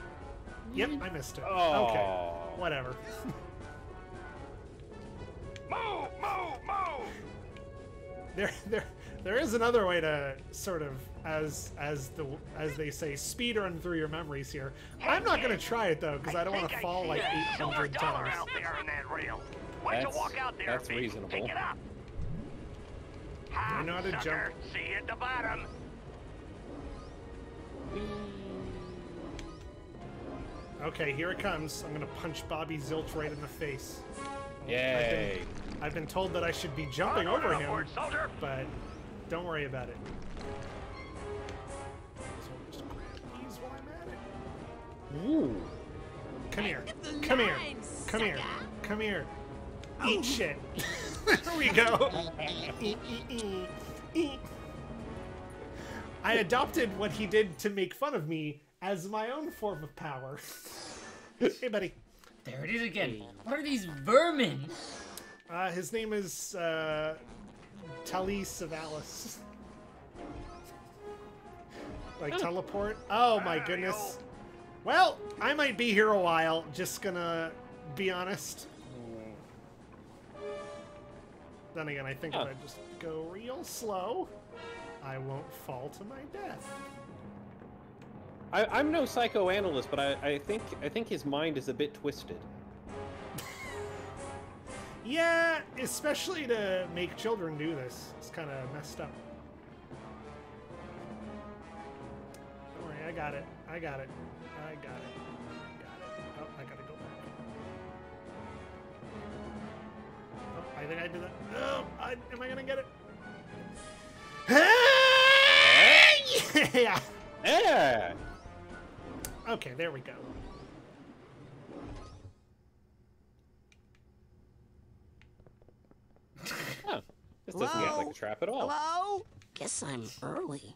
Yep, I missed it. Okay, whatever. Move, move, move! there there there is another way to sort of as as the as they say speed run through your memories here i'm not going to try it though because i don't want to fall like a silver 800 dollar times out there in that reel. Why don't you That's- walk out there, that's reasonable. Pick it up. I know how to sucker. jump. See you at the bottom. Mm. okay here it comes i'm going to punch bobby zilch right in the face Yay. i've been told that i should be jumping Onward over him upward, soldier. but don't worry about it So I'll just grab these while I'm at it. Ooh. Come here. Come here. Come here. Come here. Eat shit. there we go. Eat, eat, eat, eat. I adopted what he did to make fun of me as my own form of power. hey, buddy. There it is again. What are these vermin? Uh, his name is uh, Telly Savalas. Like teleport? Oh my goodness. Well, I might be here a while. Just gonna be honest. Then again, I think if I just go real slow, I won't fall to my death. I, I'm no psychoanalyst, but I, I think I think his mind is a bit twisted. Yeah, especially to make children do this. It's kind of messed up. Don't worry, I got it. I got it. I got it. I got it. Oh, I gotta go back. Oh, I think I did that. Oh, I, am I gonna get it? yeah. Yeah. Okay, there we go. Huh. This doesn't act like a trap at all. Hello? Guess I'm early.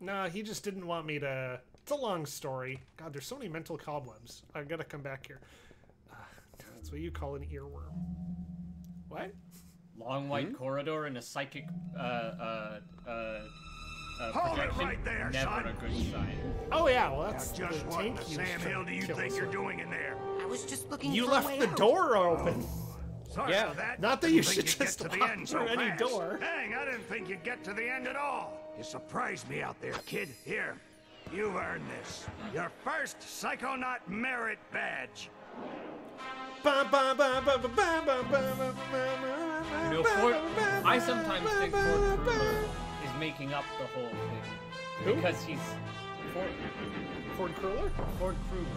No, he just didn't want me to. It's a long story. God, there's so many mental cobwebs. I gotta come back here. Uh, that's what you call an earworm. What? Long white Hmm? corridor and a psychic uh uh uh, uh Hold it projection. right there, Never son. a good sign. Oh yeah, well that's Now, just the what in the you Sam Hill do you think you're doing in there? I was just looking You for a left way the out. door open. Sorry Yeah, about that. not that you should you'd get just to the walk end so through any fast. door. Dang, I didn't think you'd get to the end at all. You surprised me out there, kid. Here, you've earned this. Your first Psychonaut merit badge. You know, ba, Ford, ba, ba, I sometimes think ba, Ford. Krueger is making up the whole thing. Who? Because he's Ford, Ford Krueger? Ford Krueger.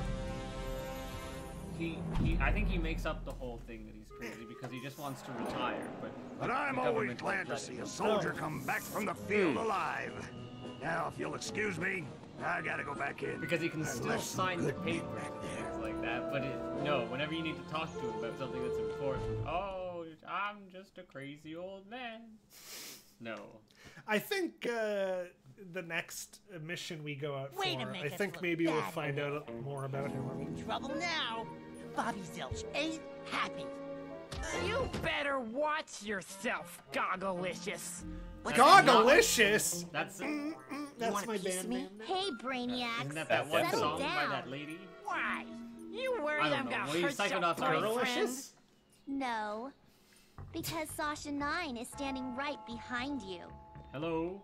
He, he, I think he makes up the whole thing that he's crazy because he just wants to retire. But But I'm always glad to see a soldier come back from the field hmm. alive. Now, if you'll excuse me, I gotta go back in. Because he can I still sign the good meat paper back there. things like that. But it, no, whenever you need to talk to him about something that's important, oh, I'm just a crazy old man. No. I think uh, the next mission we go out Way for, I think maybe we'll bad. find out more about him. We're In trouble now. Bobby Zilch ain't happy. You better watch yourself, Gogglelicious. Gogglelicious! That's That's want a my piece band of me? name. Hey, Brainiacs. isn't that that That's one definitely- song by that lady? Why? You worried I don't I'm gonna Were you hurt your boyfriend? No, because Sasha Nein is standing right behind you. Hello.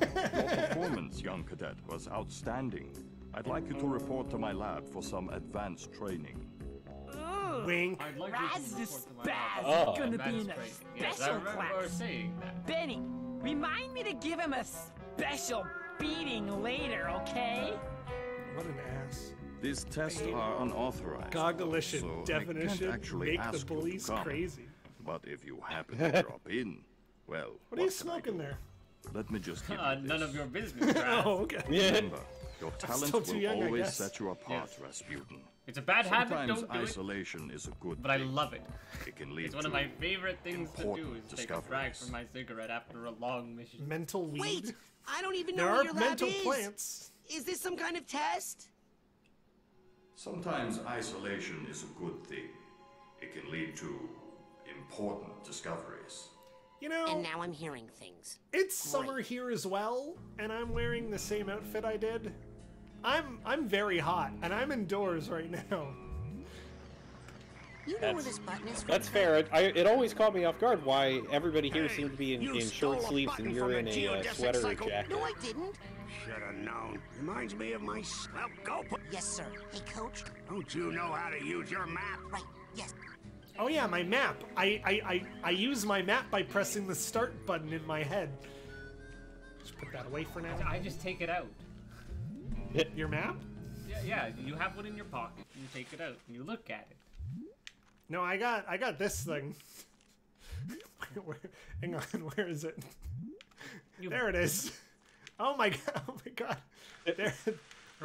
Your performance, young cadet, was outstanding. I'd like you to report to my lab for some advanced training. Wink. I'd like Raz you the to report to my Spaz lab. Oh. gonna be oh, in a great. Yes, I special remember class. saying that. Benny, remind me to give him a special beating later, okay? What an ass. These tests are unauthorized. Gogglition so I can't definition. actually Make ask the you to bullies come. crazy. But if you happen to drop in, well, What are you can smoking there? Let me just give Uh, you none of your business, Raz. Oh, okay. Remember, your talent will young, always set you apart, Yes. Razputin. It's a bad habit, Sometimes don't do it. isolation is a good But I love it. It can lead It's one of my favorite things to do is take a drag from my cigarette after a long mission. Mental weed. Wait, I don't even know there what are your lab mental is. plants. Is this some kind of test? Sometimes isolation is a good thing. It can lead to important discoveries. You know, And now I'm hearing things. it's summer here as well, and I'm wearing the same outfit I did. I'm I'm very hot, and I'm indoors right now. You know where That's- this button is from? That's fair. It, I, it always caught me off guard why everybody here seemed to be in, you in short sleeves and you're in the a uh, sweater cycle. jacket. No, I didn't. Should have known. Reminds me of my. Well, go put. Yes, sir. Hey, coach. Don't you know how to use your map? Right. Yes. Oh yeah, my map. I I, I I use my map by pressing the start button in my head. Just put that away for now. I just take it out. Your map? Yeah, yeah, you have one in your pocket. You take it out and you look at it. No, I got I got this thing. where, hang on, where is it? You- There it is. Oh my god! Oh my god! There.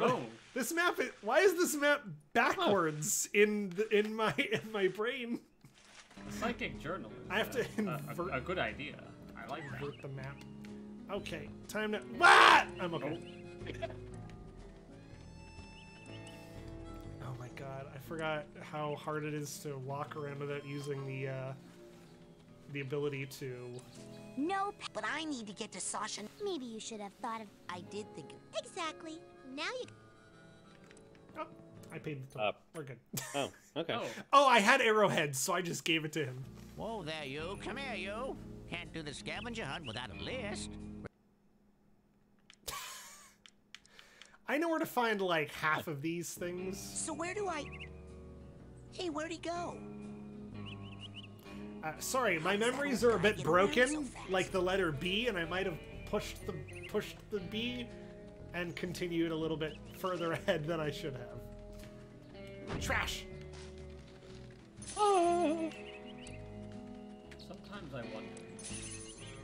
Oh. This map. Is, why is this map backwards in the, in my in my brain? Psychic journal. is, I have to a- a- invert- a, good idea. I like that. Invert the map. Okay, time to. What? I'm okay. Oh god! I forgot how hard it is to walk around without using the uh, the ability to. Nope. But I need to get to Sasha. Maybe you should have thought of. I did think of. Exactly. Now you. Oh, I paid the toll. Uh, We're good. Oh, okay. Oh, Oh, I had arrowheads, so I just gave it to him. Whoa there, you. Come here, you. Can't do the scavenger hunt without a list. I know where to find like half of these things. So where do I? Hey, where'd he go? Uh, sorry, my memories are a bit broken, like the letter B, and I might have pushed the pushed the B and continued a little bit further ahead than I should have. Trash. Oh! Sometimes I wonder.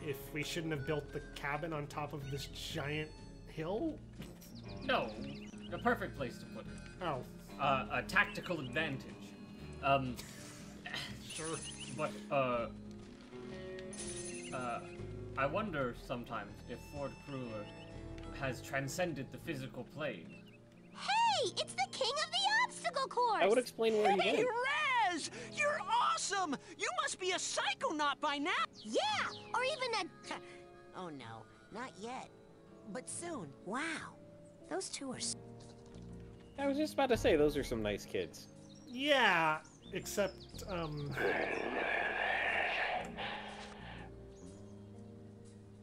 If we shouldn't have built the cabin on top of this giant hill. No, the perfect place to put it. Oh, Uh, a tactical advantage. Um, sure. but uh, uh, I wonder sometimes if Ford Kruger has transcended the physical plane. Hey, it's the king of the obstacle course. I would explain where he Hey, went. Raz! You're awesome! You must be a psychonaut by now! Yeah, or even a. Oh no, not yet. But soon. Wow. Those two are. I was just about to say those are some nice kids. Yeah, except um.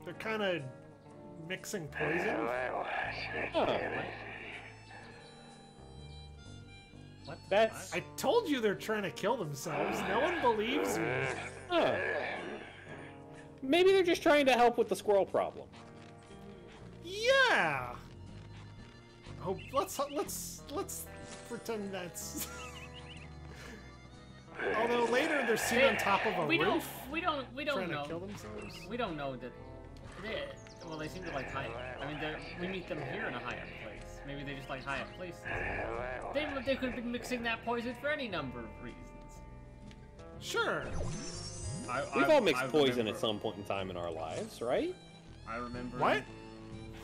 They're kind of mixing poison. Oh, What? that's I told you they're trying to kill themselves. No one believes me. oh. Maybe they're just trying to help with the squirrel problem. Yeah. Oh, let's let's let's pretend that's. Although later they're seen on top of a we roof, don't. We don't. We don't trying know. to kill themselves. We don't know that. They, well, they seem to like high. I mean, they're- we meet them here in a high up place. Maybe they just like high up places. They, they could have been mixing that poison for any number of reasons. Sure. I, We've I- all mixed I poison remember- at some point in time in our lives, right? I remember. What?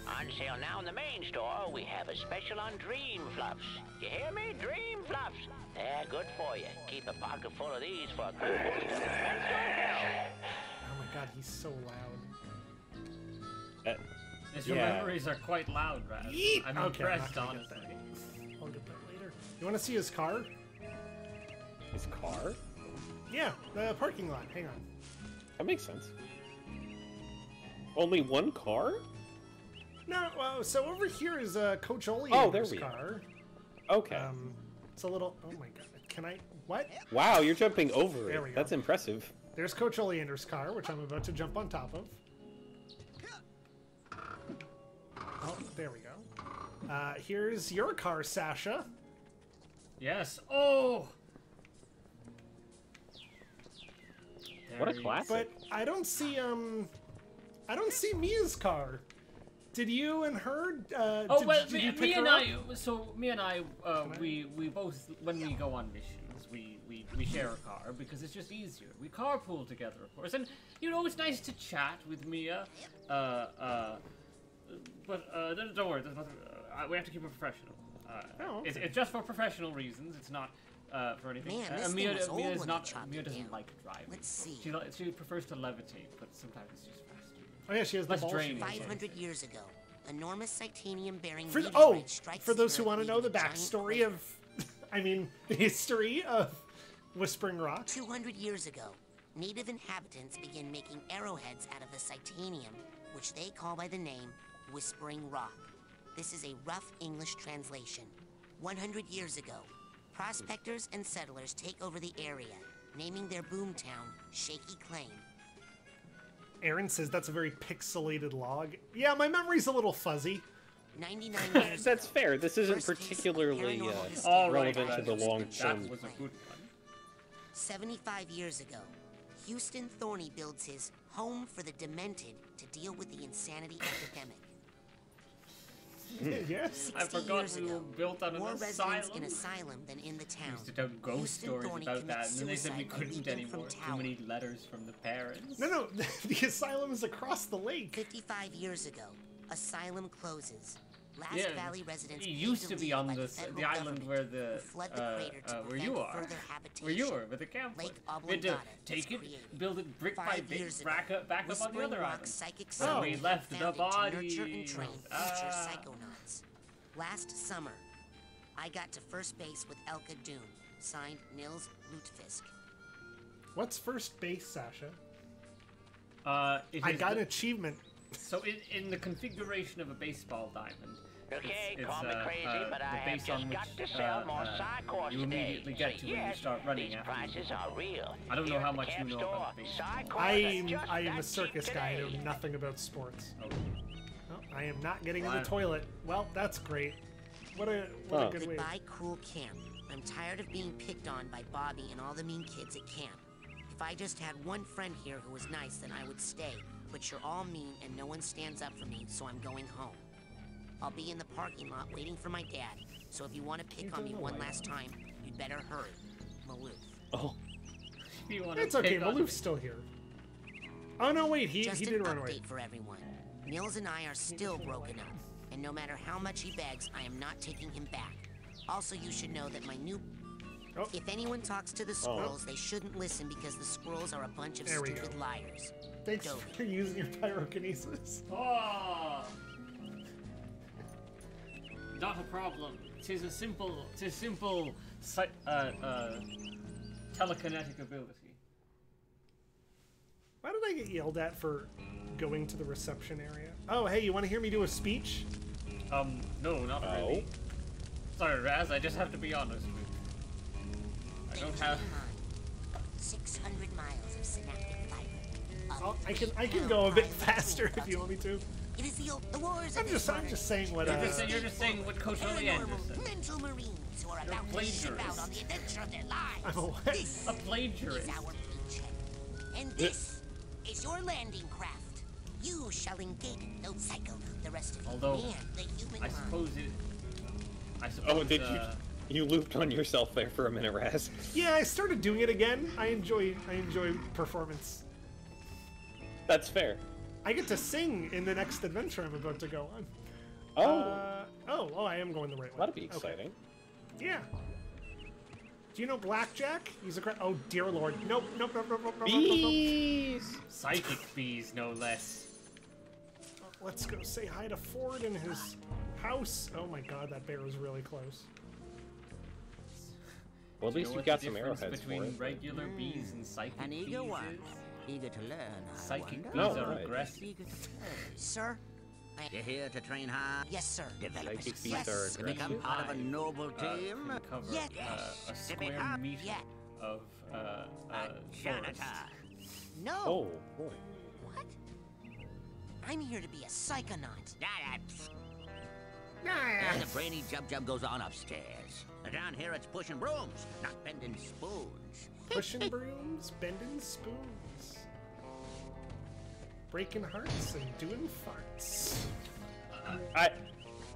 On sale now in the main store, we have a special on Dream Fluffs. You hear me? Dream Fluffs. They're good for you. Keep a pocket full of these for a good mental health. Oh my god, he's so loud. That, His Yeah. memories are quite loud, Raz. Yeet! I'm Okay, I'm impressed, not gonna honestly. I'll get that later. You want to see his car? his car? Yeah, the parking lot. Hang on. That makes sense. Only one car? No, well, so over here is uh, Coach Oh, there Oleander's we are. car. Okay. Um, it's a little. Oh my god! Can I? What? wow, you're jumping over There we it. go. That's impressive. There's Coach Oleander's car, which I'm about to jump on top of. Oh, there we go. Uh, here's your car, Sasha. Yes. Oh. What a There classic. But I don't see um, I don't see Mia's car. Did you and her? Uh, Oh did, well, did me, you pick me her and up? I. So me and I, uh, we we both when we go on missions, we, we we share a car because it's just easier. We carpool together, of course, and you know it's nice to chat with Mia. Uh, uh, but uh, don't don't worry, there's nothing. Uh, we have to keep it professional. Uh, Oh, it's, okay. it's just for professional reasons. It's not. Uh, for anything. Man, uh, this Mia, thing was old Mia is when not. they Mia doesn't down. like driving. Let's see. She she prefers to levitate, but sometimes it's just faster. Oh yeah, she has the Less ball draining. shoes. 500 years ago, enormous titanium-bearing For the, meteorite oh, for those who want to know the leaving a giant backstory of, I mean, the history of Whispering Rock. 200 years ago, native inhabitants began making arrowheads out of the titanium, which they call by the name Whispering Rock. This is a rough English translation. 100 years ago, prospectors and settlers take over the area, naming their boomtown Shaky Claim. Aaron says that's a very pixelated log. Yeah, my memory's a little fuzzy. 99 years That's ago, fair. This isn't first particularly uh, hysteria All right, relevant to the long in term. That was a good one. 75 years ago, Houston Thorny builds his Home for the Demented to deal with the insanity epidemic. yes. I 60 forgot we were built on an more residents in asylum. asylum than in the town. used to tell ghost Houston stories Thorny about that, and then they said we couldn't anymore. Too tower. many letters from the parents. No, no, the asylum is across the lake. 55 years ago, asylum closes. Last Yeah, Valley residents it used to be on by the, the, s- federal the island where the flood the uh, crater to uh, where you are, where you habitation. are, where the camp. Lake We had to take it, created. build it brick by brick, years back up, back up on the other Rock island. psychic So we left the founded to and bodies. train future Ah. psychonauts. Last summer, I got to first base with Elka Doom, signed Nils Lutefisk. What's first base, Sasha? Uh, it I got the- an achievement. So in, in the configuration of a baseball diamond, Okay, it's, call me uh, crazy, uh, but the I have just got which, to sell uh, more uh, psi cores you immediately get to when you Yes, start running these after you prices are real. I don't know how much you know store, about base. psi cores are I'm I am a circus guy. I know nothing about sports. Oh. Oh, I am not getting in the toilet. Well, that's great. What a what Huh. a good way. Goodbye, cool camp. I'm tired of being picked on by Bobby and all the mean kids at camp. If I just had one friend here who was nice, then I would stay. But you're all mean and no one stands up for me, so I'm going home. I'll be in the parking lot waiting for my dad. So if you want to pick on me one last time, you'd better hurry. Maloof. Oh, You wanna It's okay. pick on- Maloof's still here. Oh no, wait. He Just he did update run away. for everyone. Nils and I are still broken up, and no matter how much he begs, I am not taking him back. Also, you should know that my new. Oh. If anyone talks to the oh. squirrels, they shouldn't listen because the squirrels are a bunch of There stupid liars. Thanks Dobie. for using your pyrokinesis. Oh. Not a problem. Tis a simple, tis simple, uh, uh, telekinetic ability. Why did I get yelled at for going to the reception area? Oh, hey, you want to hear me do a speech? Um, no, not Oh. really. Sorry, Raz. I just have to be honest with you. I don't have. 600 miles of synaptic fiber. I'll, I can I can go a bit faster if you want me to. It is the, the wars I'm just I'm just saying what. You're Uh, just, saying, you're just saying what Coach Oleander Paranormal said. mental marines who are You're about to ship out on the adventure of their lives. I'm a what? This A plagiarist. is our beachhead. And this is your landing craft. You shall engage no psycho the rest of you and the human I suppose it. I suppose. oh, did you? uh, You looped on yourself there for a minute, Raz. Yeah, I started doing it again. I enjoy I enjoy performance. That's fair. I get to sing in the next adventure I'm about to go on. Oh. Uh, oh, oh, I am going the right way. That'd be exciting. Okay. Yeah. Do you know Blackjack? He's a cra- Oh, dear lord. Nope, nope, nope, nope, nope, nope, bees. nope. Psychic bees, no less. Uh, let's go say hi to Ford in his house. Oh my god, that bear was really close. Well, at least you know we got some arrowheads between regular hmm. bees and psychic An bees. one. Eager to learn, I Psychic wonder? bees No, are right. aggressive. Eager to play. Sir? You're here to train hard, Yes, sir. develop Psychic it. bees Yes. are To become part of a noble Uh, team. can cover Yes. uh, a Step it square meter Yeah. of uh, uh, A forest. janitor. No. Oh boy. What? I'm here to be a psychonaut. That's- And the brainy jub jub goes on upstairs. Down here it's pushing brooms, not bending spoons. Pushing brooms, bending spoons, breaking hearts, and doing farts. I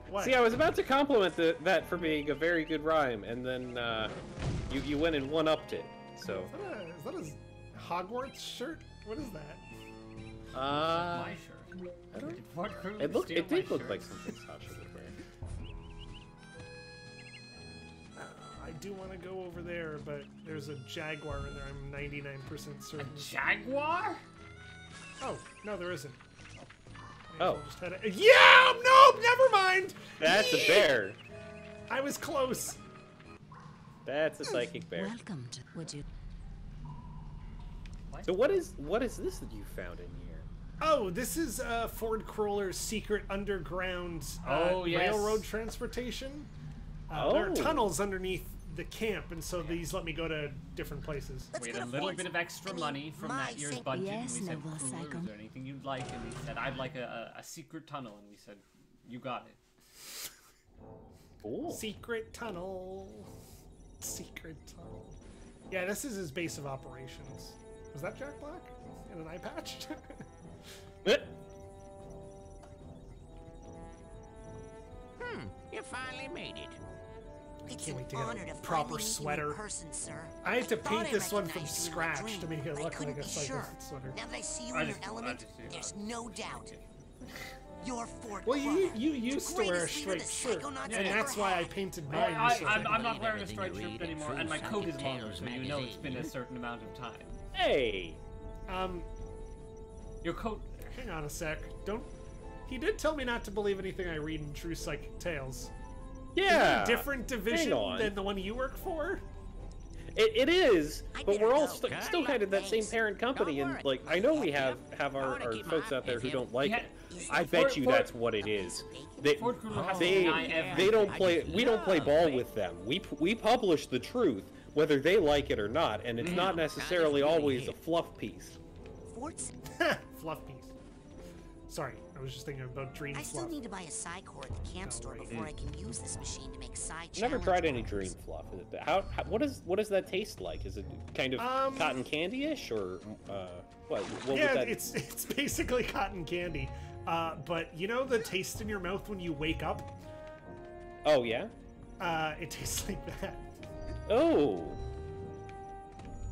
What? see. I was about to compliment the, that for being a very good rhyme, and then uh, you you went and one upped it. So Is that, a, is that a Hogwarts shirt? What is that? uh, my shirt. I don't. Did Ford Crew It looked. It did look shirt? like something Sasha would wear. Uh, I do want to go over there, but there's a Jaguar in there. I'm 99% certain. A Jaguar? Oh, no, there isn't. Oh. I'll just head it- Yeah! Nope, never mind! That's a bear. I was close. That's a psychic bear. Welcome to. Would you? So what is what is this that you found in here? Oh, this is uh, Ford Cruller's secret underground uh, Oh, yes. railroad transportation. Uh, There are Oh. tunnels underneath the camp, and so these let me go to different places. Let's We had a little bit of extra money from that year's budget, Yes, and we said, noble "Cooler, psycho." is there anything you'd like?" And he said, "I'd like a, a, a secret tunnel," and we said, "You got it." Cool. Secret tunnel. Secret tunnel. Yeah, this is his base of operations. Was that Jack Black? In an eye patch? Eh, Hmm, you finally made it. It's can't wait to get a proper finally meet you sweater. person, sir. I had to thought paint I this one from recognized you in my scratch to make it look like a be sure. sweater. Now that I see you I in your just- element, there's that. no doubt. You're Ford Well, you you used to wear a straight shirt, Psychonauts and that's ever why I painted mine. I, so- I'm, I'm not wearing a everything striped you shirt anymore, and my coat is longer, so you know it's been a certain amount of time. Hey. um, Your coat. hang on a sec. Don't. He did tell me not to believe anything I read in True Psychic Tales. Is Yeah. a different division than the one you work for? It, it is, but we're all st- still kind of that same parent company, and like I know we have have our, our folks out there who don't like it. I bet you that's what it is. They Ford Crew has to they they don't play just we don't play ball with them. We we publish the truth whether they like it or not, and it's not necessarily always a fluff piece. Ford's... fluff piece. Sorry, I was just thinking about Dream fluff. I still Fluff. need to buy a psi core at the camp Oh, store right. before I can use this machine to make psi Never tried any dream fluff. How, how what is what does that taste like? Is it kind of Um, cotton candy-ish or uh, what? What yeah, would that? it's it's basically cotton candy. Uh, but you know the taste in your mouth when you wake up? Oh yeah. Uh, it tastes like that. Oh.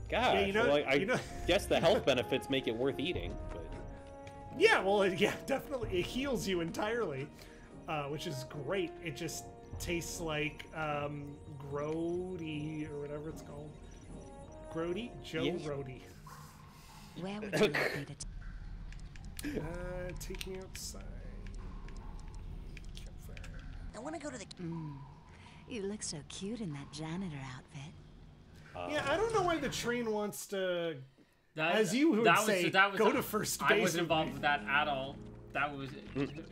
Gosh. you know- well, I, I you know- guess the health benefits make it worth eating. But Yeah, well, it, yeah, definitely. It heals you entirely, uh, which is great. It just tastes like um, Grody or whatever it's called. Grody? Joe Yeah. Rody. Where would you like me to? Uh, taking outside. Campfire. I want to go to the... Mm. You look so cute in that janitor outfit. Yeah, I don't know why the train wants to. That, As you would that was, say, that was, go to first base. I wasn't involved with that at all. That was.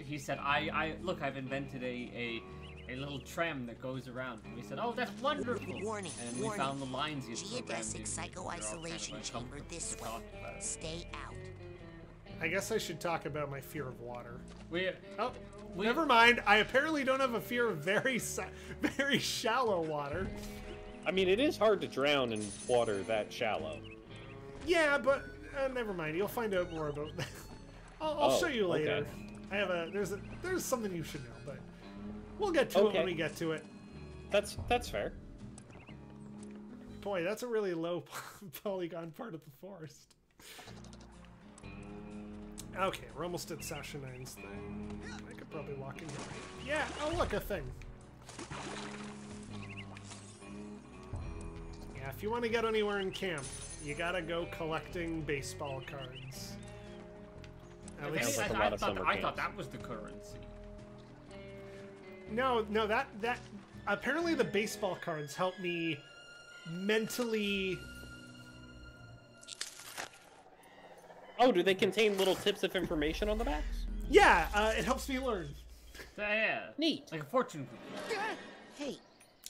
He said, "I, I look. I've invented a, a, a little tram that goes around." And we said, "Oh, that's wonderful." Warning, And we warning. found the lines you Geodesic in, psycho are kind of isolation chamber this way. Stay out. I guess I should talk about my fear of water. We, Oh, We- never mind. I apparently don't have a fear of very, very shallow water. I mean, it is hard to drown in water that shallow. Yeah, but uh, never mind. You'll find out more about that. I'll, I'll Oh, show you later. okay. I have a there's a there's something you should know, but we'll get to it Okay. when we get to it. That's that's fair. Boy, that's a really low polygon part of the forest. Okay, we're almost at Sasha Nein's thing. I could probably walk in here. Yeah, oh look, a thing. Yeah, if you want to get anywhere in camp, you gotta go collecting baseball cards. At I, least, Sounds like a I- lot I of thought, summer I thought camps. that was the currency. No, no, that that apparently the baseball cards help me mentally Oh, do they contain little tips of information on the backs? Yeah, uh, it helps me learn. Yeah. Neat. Like a fortune cookie. Hey,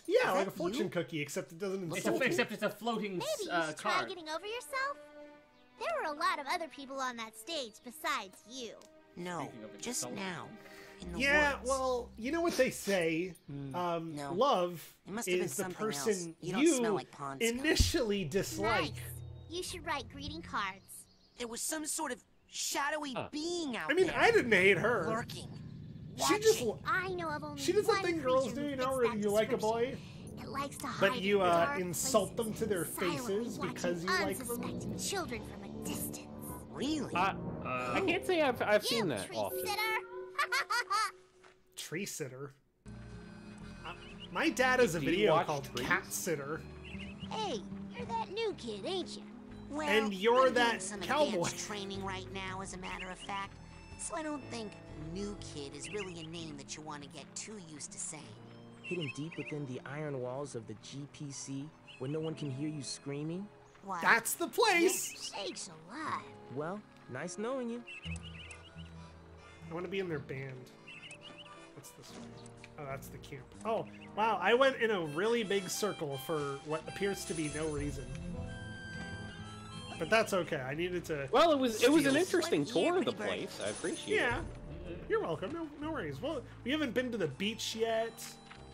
Yeah, like a fortune you? cookie, except it doesn't It's a, you. except it's a floating Maybe you uh, should try card. getting over yourself. There were a lot of other people on that stage besides you. no, just insulting. now. In the Yeah, woods. well, you know what they say. Um, no. Love It must have been is the something else. person You don't smell like pond initially dislike. Nice. You should write greeting cards. There was some sort of shadowy Huh. being out there. I mean, there. I didn't hate her. Lurking. She just watching. I know of only she does the thing girls do, you know, fits where you like a boy. It likes to hide but you uh, insult them to their faces because you like them. children from a distance. Really? Uh, Uh, I can't say I've I've you seen that tree often. sitter. Tree sitter. Uh, my dad has a Do video called trees? Cat Sitter. hey, you're that new kid, ain't you? Well, And you're I'm that doing some cowboy. advanced training right now, as a matter of fact. So I don't think "new kid" is really a name that you want to get too used to saying. Hidden deep within the iron walls of the GPC, where no one can hear you screaming? Why? That's the place. Sakes alive. Well, nice knowing you. I want to be in their band. What's this one? Oh, that's the camp. Oh, wow. I went in a really big circle for what appears to be no reason. But that's okay. I needed to. Well, it was it was an interesting tour of the place. I appreciate Yeah. it. You're welcome. No, no worries. Well, we haven't been to the beach yet.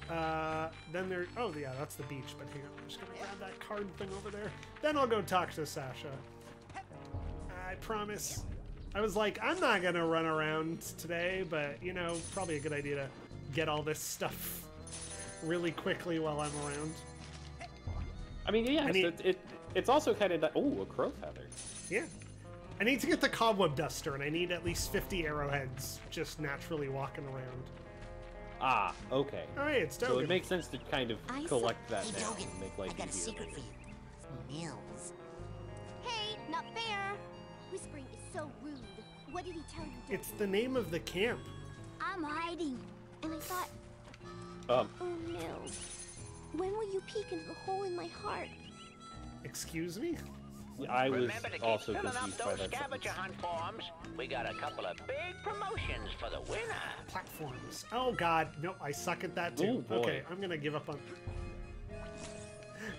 Uh, then there. Oh, yeah, that's the beach. But hang on, I'm just gonna grab that card thing over there. Then I'll go talk to Sasha. I promise. I was like, I'm not gonna run around today, but you know, probably a good idea to get all this stuff really quickly while I'm around. I mean, yeah, I need- it, it it's also kind of oh a crow feather. Yeah. I need to get the cobweb duster, and I need at least 50 arrowheads just naturally walking around. Ah, okay. All right, it's done. So it makes sense to kind of I collect that hey, now Dogen, and make life I've got a secret later. for you. Mills. Hey, not fair. Whispering is so rude. What did he tell you? It's the name of the camp. I'm hiding. And I thought, Um, oh no. When will you peek into the hole in my heart? Excuse me? I was Remember to keep also filling up confused by those scavenger sentence. hunt forms. We got a couple of big promotions for the winner. Platforms. Oh god, no, I suck at that too. Oh, boy. Okay, I'm gonna give up on.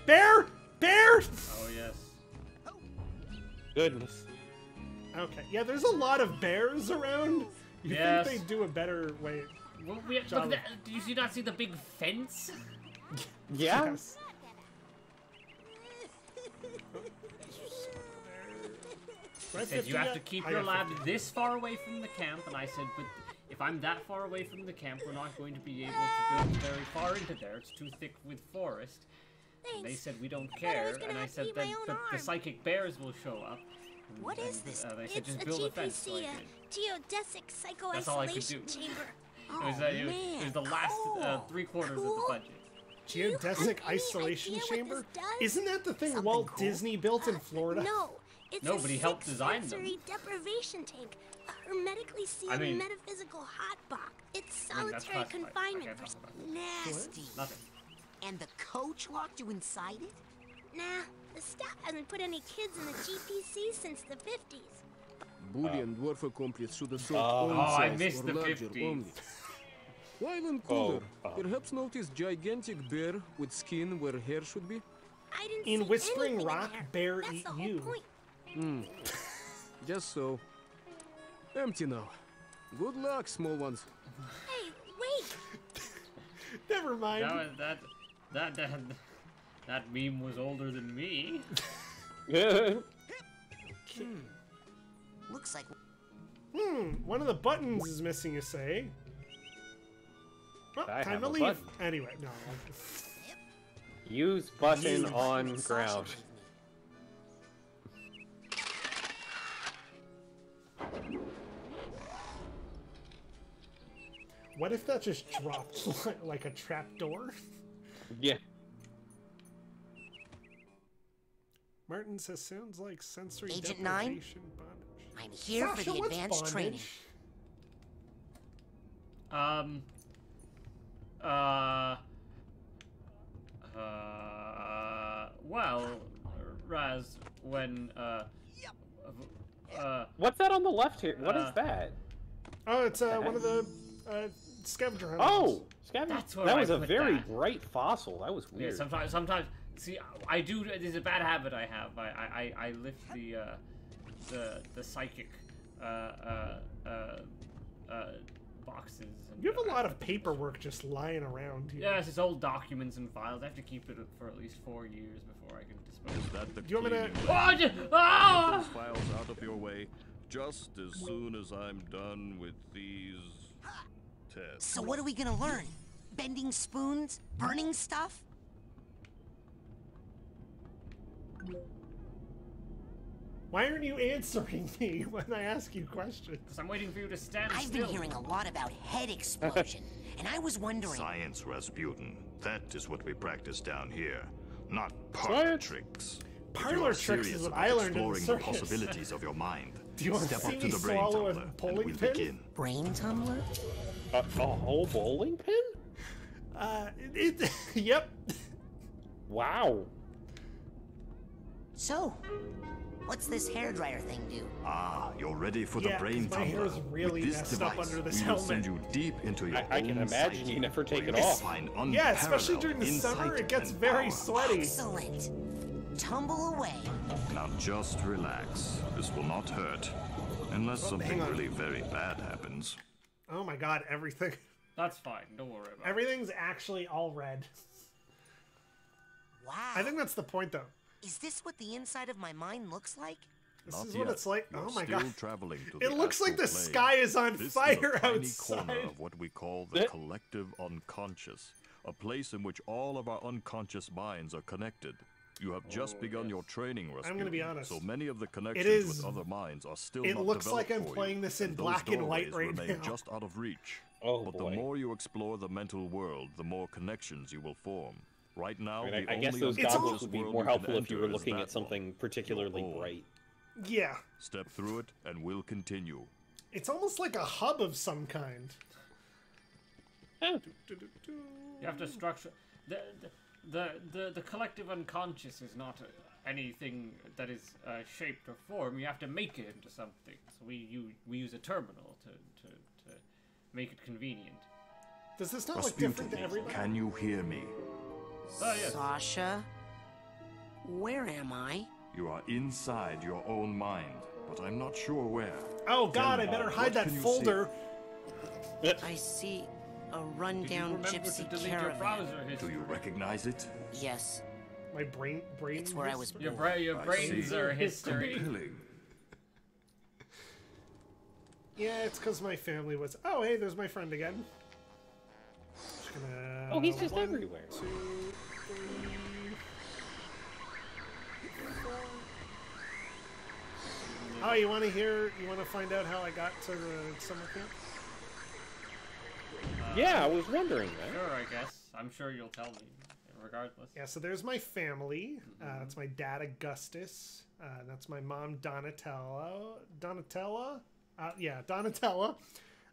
Bear! Bear! oh yes. Goodness. Okay, yeah, there's a lot of bears around. You Yes. think they'd do a better way? Well, we, Job. look, that, did you see not see the big fence? Yeah. Yes. Do I He said 50 you have to keep your lab 50. this far away from the camp, and I said, but if I'm that far away from the camp, we're not going to be able to build very far into there. It's too thick with forest. And they said we don't thought I care, was and I said then that my own but the psychic bears will show up. And- What is and, this? Uh, they said It's just a build a fence. So a geodesic psycho That's all I could isolation do. chamber. It was, Oh, uh, it, was, it was the man, last uh, cool. three quarters of the budget. Geodesic isolation chamber? Isn't that the thing Something Walt cool? Disney built in Florida? No, it's No, a but he helped six design them. sensory deprivation tank, a hermetically sealed I mean- metaphysical hot box. It's I mean, solitary confinement can't for talk about it. Nasty. Nothing. And the coach locked you inside it? Nah, the staff hasn't put any kids in the GPC since the 50s. Bully and oh. dwarf accomplice should assert Oh. own Oh, I size missed or the larger 50s. only. While in oh, cooler, oh. perhaps notice gigantic bear with skin where hair should be? I didn't In see Whispering anything in Rock, bear That's eat the whole you. point. Hmm. Just so. Empty now. Good luck, small ones. Hey, wait! Never mind. That, was, that, that, that, that meme was older than me. Looks like Hmm, one of the buttons is missing, you say? Well, I time have to a leave. button. Anyway, no. Use button you on and ground. What if that just dropped like a trap door? Yeah. Martin says sounds like sensory Agent Nein? bondage. I'm here Sasha, for the what's advanced training. Um. Uh. Uh. Well, Raz, when uh, Uh, What's that on the left here? What is Uh, that? Oh, it's uh, one of the uh, scavenger hunters. Oh, scavenger. That's where that I was a very that. bright fossil. That was weird. Yeah, weird. sometimes, sometimes. See, I do. There's a bad habit I have. I, I, I I lift the, uh, the, the psychic, uh, uh, uh, uh, boxes. And, You have a lot of paperwork just lying around here. Yeah, it's just old documents and files. I have to keep it for at least four years before I can dispose. Is that the Do you want me to- key? Oh, just, Get ah! those files out of your way just as soon as I'm done with these tests. So what are we gonna learn? Bending spoons? Burning stuff? Why aren't you answering me when I ask you questions? Because I'm waiting for you to stand I've still. been hearing a lot about head explosion, and I was wondering. Science, Razputin. That is what we practice down here. Not parlor tricks. Parlor tricks is what I learned in the exploring the possibilities of your mind. Do you want to Step see up to me the brain swallow a tumbler, and we'll pin? begin. Brain tumbler? A, a whole bowling pin? Uh, it, it yep. Wow. So, what's this hairdryer thing do? Ah, you're ready for Yeah, the brain 'cause my hair tumbler. is really With this messed up device, under this we will helmet. send you deep into your I, I can own imagine you never take it off. find Yeah, especially during the summer, it gets very power. sweaty. Excellent. Tumble away. Now just relax. This will not hurt. Unless Oh, something really very bad happens. Oh my god, everything. That's fine. Don't worry about it. Everything's actually all red. Wow. I think that's the point, though. Is this what the inside of my mind looks like? This Not is what it's like. You're oh my still god. traveling to It the looks like the astral sky is on This fire is a tiny outside. corner of what we call the collective unconscious, a place in which all of our unconscious minds are connected. You have just oh, begun your training, Razputin. I'm gonna be honest. So many of the connections is- with other minds are still it not looks like I'm for you, playing this in and black and white right remain now. just out of reach. Oh, but boy. the more you explore the mental world, the more connections you will form. Right now, I, mean, the I, I guess only those It's goggles would be more helpful if you were looking at something particularly oh, bright. Yeah. Step through it, and we'll continue. It's almost like a hub of some kind. You have to structure the the the, the, the collective unconscious is not uh, anything that is uh, shaped or formed. You have to make it into something. So we you, we use a terminal to, to, to make it convenient. Does this not look different to everybody? can you hear me? Oh yes. Sasha? Where am I? You are inside your own mind, but I'm not sure where. Oh god, I better hide that can you see? folder. I see a Did you rundown gypsy to delete caravan. your browser Do you recognize it? Yes, My brain brain it's where I was Your, born. bra- your I brains see. are history. Compelling. Yeah, it's because my family was. Oh, hey, there's my friend again. Just gonna- Oh, he's just one, everywhere. two, three, four. Oh, you want to hear? You want to find out how I got to the summer camp? Yeah, I was wondering that. Sure, I guess. I'm sure you'll tell me, regardless. Yeah, so there's my family. Uh, Mm-hmm. that's my dad Augustus. Uh, that's my mom Donatella. Donatella. Uh, yeah, Donatella.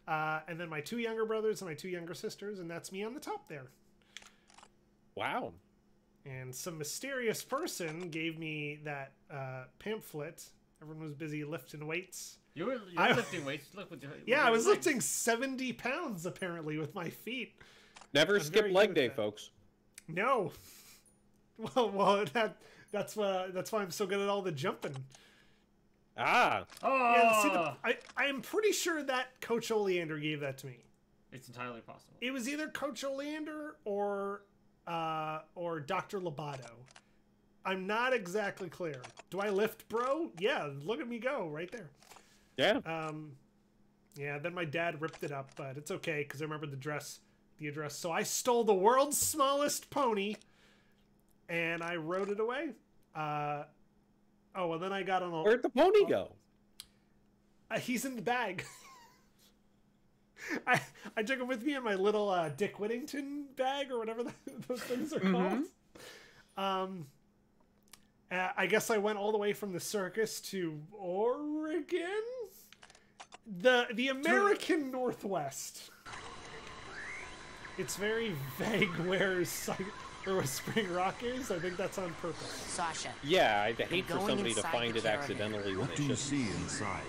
Uh, and then my two younger brothers and my two younger sisters, and that's me on the top there. Wow. And some mysterious person gave me that uh, pamphlet. Everyone was busy lifting weights. You were, you were I- lifting weights. Look with your. with Yeah, I was legs. lifting 70 pounds apparently with my feet. Never I'm skip leg day, that. folks. No. Well, well, that that's why that's why I'm so good at all the jumping. Ah, Oh, Yeah, see, the, I I am pretty sure that Coach Oleander gave that to me. it's entirely possible. It was either Coach Oleander or uh, or Dr. Loboto. I'm not exactly clear. Do I lift, bro? Yeah, look at me go right there. Yeah. Um, yeah. Then my dad ripped it up, but it's okay because I remember the dress, the address. So I stole the world's smallest pony, and I rode it away. Uh, oh, well, then I got on a. Where'd the pony go? Uh, he's in the bag. I I took him with me in my little uh, Dick Whittington bag or whatever the, those things are called. Um, uh, I guess I went all the way from the circus to Oregon, the the American Northwest. It's very vague where is Psy- Or what Spring Rock is? I think that's on purpose. Sasha. Yeah, I'd hate for somebody to find it accidentally. What do you see inside?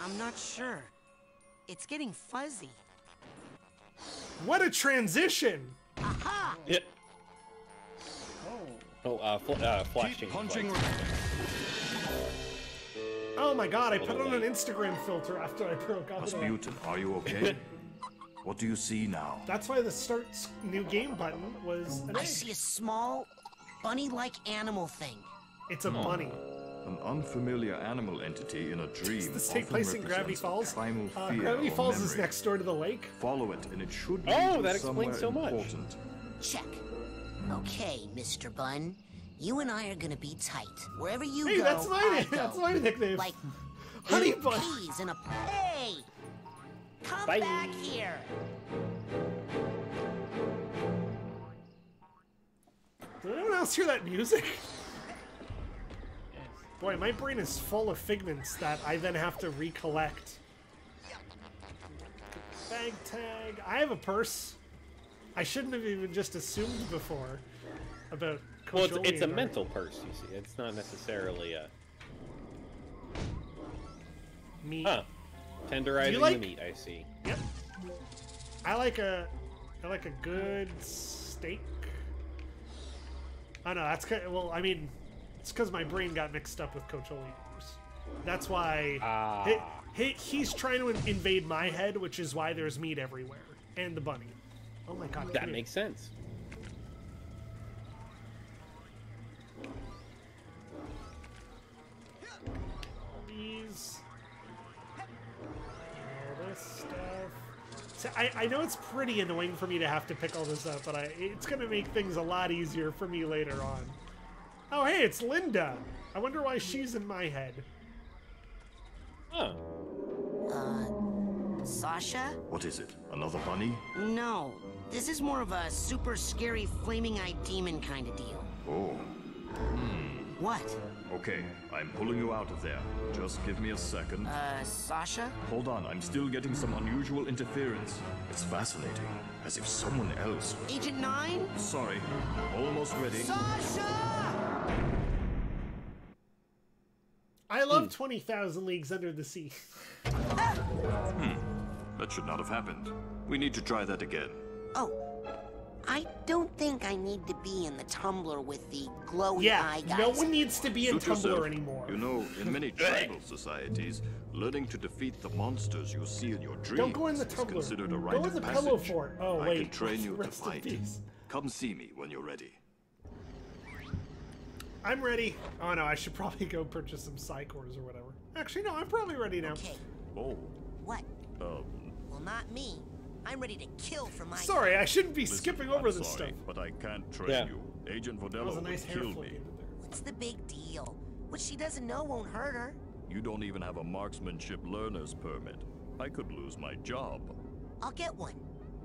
I'm not sure. It's getting fuzzy. What a transition! Aha! Yeah. Oh. Oh, uh, fl- uh, flash change punching lights. Oh my god, I put on an Instagram filter after I broke out. Razputin, are you okay? what do you see now? That's why the start new game button was an I egg. see a small, bunny-like animal thing. It's a bunny. An unfamiliar animal entity in a dream. Does this take place in Gravity Falls? Primal Uh, fear Gravity or Falls is next door to the lake. Follow it, and it should Oh, lead you that explains somewhere so much. important. Check. Okay, Mr. Bun. You and I are gonna be tight. Wherever you Hey, go, that's my I name. go. That's my nickname. Like Honey Bun. peas in a hey. Come Bye. back here. Did anyone else hear that music? Boy, my brain is full of figments that I then have to recollect. Bag tag. I have a purse. I shouldn't have even just assumed before about. Well, it's, it's a mental purse, you see. It's not necessarily a. Meat. Huh. Tenderizing like- the meat, I see. Yep. I like a, I like a good steak. I know that's kind well. I mean, it's because my brain got mixed up with Coach Oleander's. That's why Ah. he, he, he's trying to invade my head, which is why there's meat everywhere and the bunny. Oh my god, That makes sense. I, I know it's pretty annoying for me to have to pick all this up, but I, it's going to make things a lot easier for me later on. Oh, hey, it's Linda. I wonder why she's in my head. Huh. Uh, Sasha? What is it? Another bunny? No. This is more of a super scary flaming-eyed demon kind of deal. Oh. What? Okay, I'm pulling you out of there. Just give me a second. Uh, Sasha? Hold on, I'm still getting some unusual interference. It's fascinating, as if someone else. Agent Nein? Sorry, almost ready. Sasha! I love 20,000 Leagues Under the Sea. Hmm. That should not have happened. We need to try that again. Oh, I don't think I need to be in the tumbler with the glowy Yeah, eye guys. no one needs to be in Suit yourself. Anymore. You know, in many tribal societies, learning to defeat the monsters you see in your dreams Don't go in the is tumbler. considered a Go in the passage. pillow fort. Oh, I wait. can train you to fight. peace. Come see me when you're ready. I'm ready. Oh no, I should probably go purchase some psi cores or whatever. Actually, no, I'm probably ready now. Okay, Oh, what? um. Well, not me. I'm ready to kill for my. Sorry, I shouldn't be listen, skipping over I'm this sorry, stuff. but I can't train Yeah. you. Agent That was Vodello nice would kill me. you did there. What's the big deal? What she doesn't know won't hurt her. You don't even have a marksmanship learner's permit. I could lose my job. I'll get one.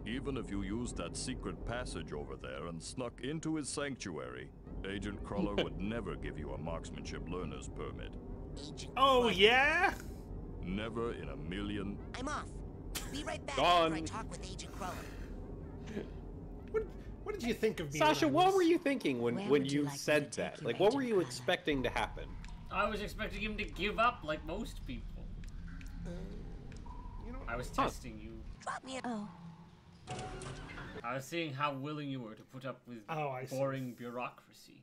Even if you used that secret passage over there and snuck into his sanctuary, Agent Cruller would never give you a marksmanship learner's permit. Agent. Oh Cruller. yeah? Never in a million. I'm off. Be right back Gone. after I talk with Agent Cruller. What, what did you think of me? Sasha, what was- were you thinking when, Where when you you like said that? you, Like, what were you Cruller? expecting to happen? I was expecting him to give up like most people. You know, I was Huh. testing you. Drop me a. Oh, I was seeing how willing you were to put up with Oh, I see. boring bureaucracy.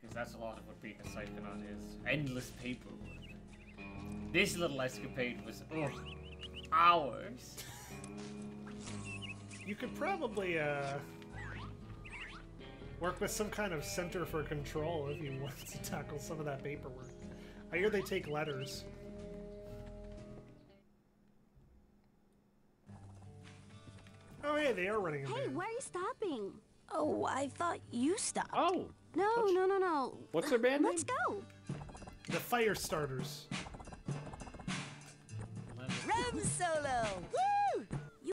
Because that's a lot of what being a psychonaut is. Endless paperwork. This little escapade was, ugh, hours. You could probably uh, work with some kind of center for control if you want to tackle some of that paperwork. I hear they take letters. Oh, hey, they are running a hey, van. why are you stopping? Oh, I thought you stopped. Oh, no, what's- no, no, no. what's their band Let's name? go. The fire starters. Rem solo. Woo! You.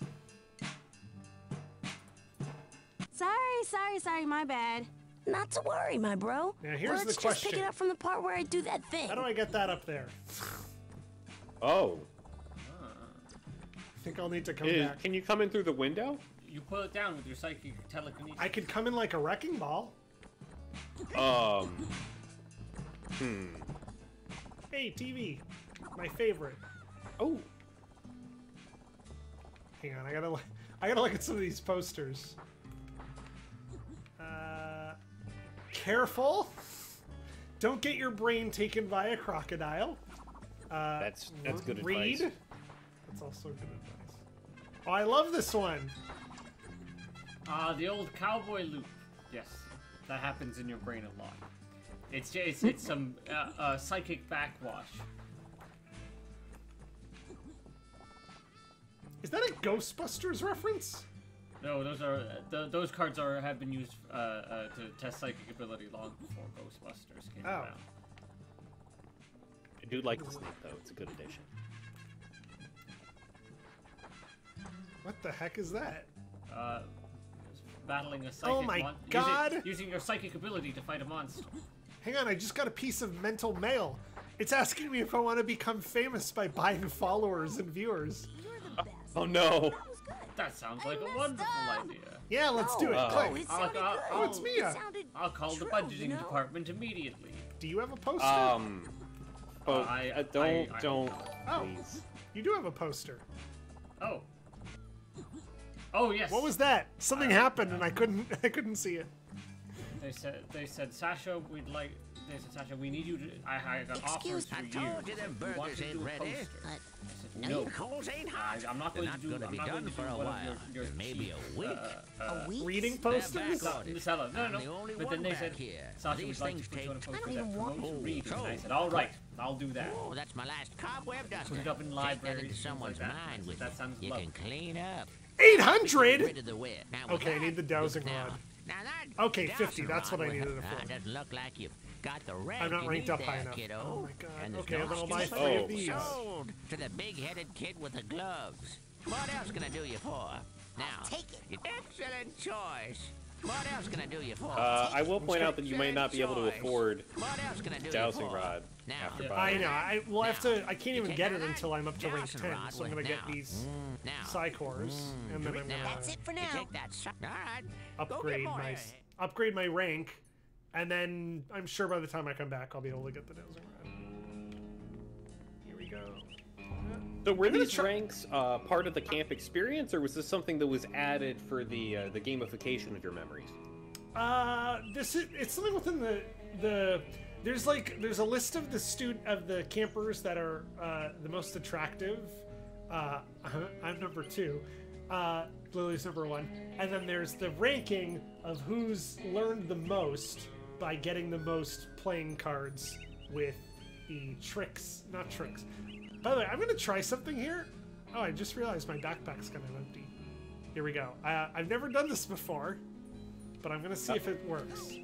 Sorry, sorry, sorry. My bad. Not to worry, my bro. Now, here's Let's the just pick it up from the part where I do that thing. How do I get that up there? oh. I think I'll need to come Is- back. can you come in through the window? you pull it down with your psychic telekinesis. I could come in like a wrecking ball. Um. Hmm. Hey, TV, my favorite. Oh. Hang on, I gotta, look- I gotta look at some of these posters. Uh, careful! Don't get your brain taken by a crocodile. Uh, That's- that's good read. advice. That's also good advice. Oh, I love this one. Ah, the old cowboy loop. Yes, that happens in your brain a lot. It's ju- it's, it's some uh, uh, psychic backwash. That a Ghostbusters reference? No, those are uh, th- those cards are have been used uh, uh, to test psychic ability long before Ghostbusters came Oh. around. I do like the snake though. It's a good addition. What the heck is that? Uh, battling a psychic Oh my mon- God. Using, using your psychic ability to fight a monster. Hang on, I just got a piece of mental mail. It's asking me if I want to become famous by buying followers and viewers. Oh no. That sounds like a wonderful idea. Yeah, let's do it. Oh. Click. I'll, I'll, Oh, it's Mia. I'll call the budgeting department immediately. Do you have a poster? Um. Oh, I- uh, don't, I- I- don't, Oh. please. You do have a poster. Oh. Oh yes. What was that? Something happened and I couldn't I couldn't see it. They said they said Sasha, we'd like. They said Sasha, we need you to. I, I got offers Excuse for me. you. I told you them We want burgers you to ain't do a ready. poster. But I said, no, no. your coals ain't hot. I, I'm not They're going not to do. gonna I'm be not done going to for do a while. your, your Maybe a week. Uh, uh, A week? Reading They're posters? back ordered. Sella, no, I'm no, the But then they said, here. Sasha These would like to put you on a take- poster I don't that even want to. reading. And I said, all right, I'll do that. Oh, that's my last cobweb duster. Put it up in Take that into someone's like that. mind with That you. sounds You can clean up. Eight Get hundred? rid of the wet. Now, with Okay, I need the dowsing rod. Now that Okay, 50, that's what I rod needed it for. Doesn't look like you've got the rank I'm not you ranked need up there, high enough. Kiddo. Oh my God. And there's Okay, no then I'll buy three of these. Sold to the big-headed kid with the gloves. What else can I do you for? Now, Take it. Excellent choice. What else can I do you for? Uh, I will point out that you may not be able to afford What else can I do dowsing for? rod Now, after Yeah. I buying. know. I will have to. I can't even get it until I'm up to rank 10. So I'm gonna with- get these Mm, now. psi cores, and then I'm gonna That's it for now. take that. All right. Upgrade my upgrade my rank, and then I'm sure by the time I come back, I'll be able to get the dowsing rod. Here we go. So were these try- ranks uh, part of the camp experience, or was this something that was added for the uh, the gamification of your memories? Uh, this is it's something within the the. There's like there's a list of the student of the campers that are uh, the most attractive. Uh, I'm number two. Uh, Lily's number one, and then there's the ranking of who's learned the most by getting the most playing cards with the tricks, not tricks. By the way, I'm gonna try something here. Oh, I just realized my backpack's kind of empty. Here we go. Uh, I've never done this before but I'm gonna see if it works.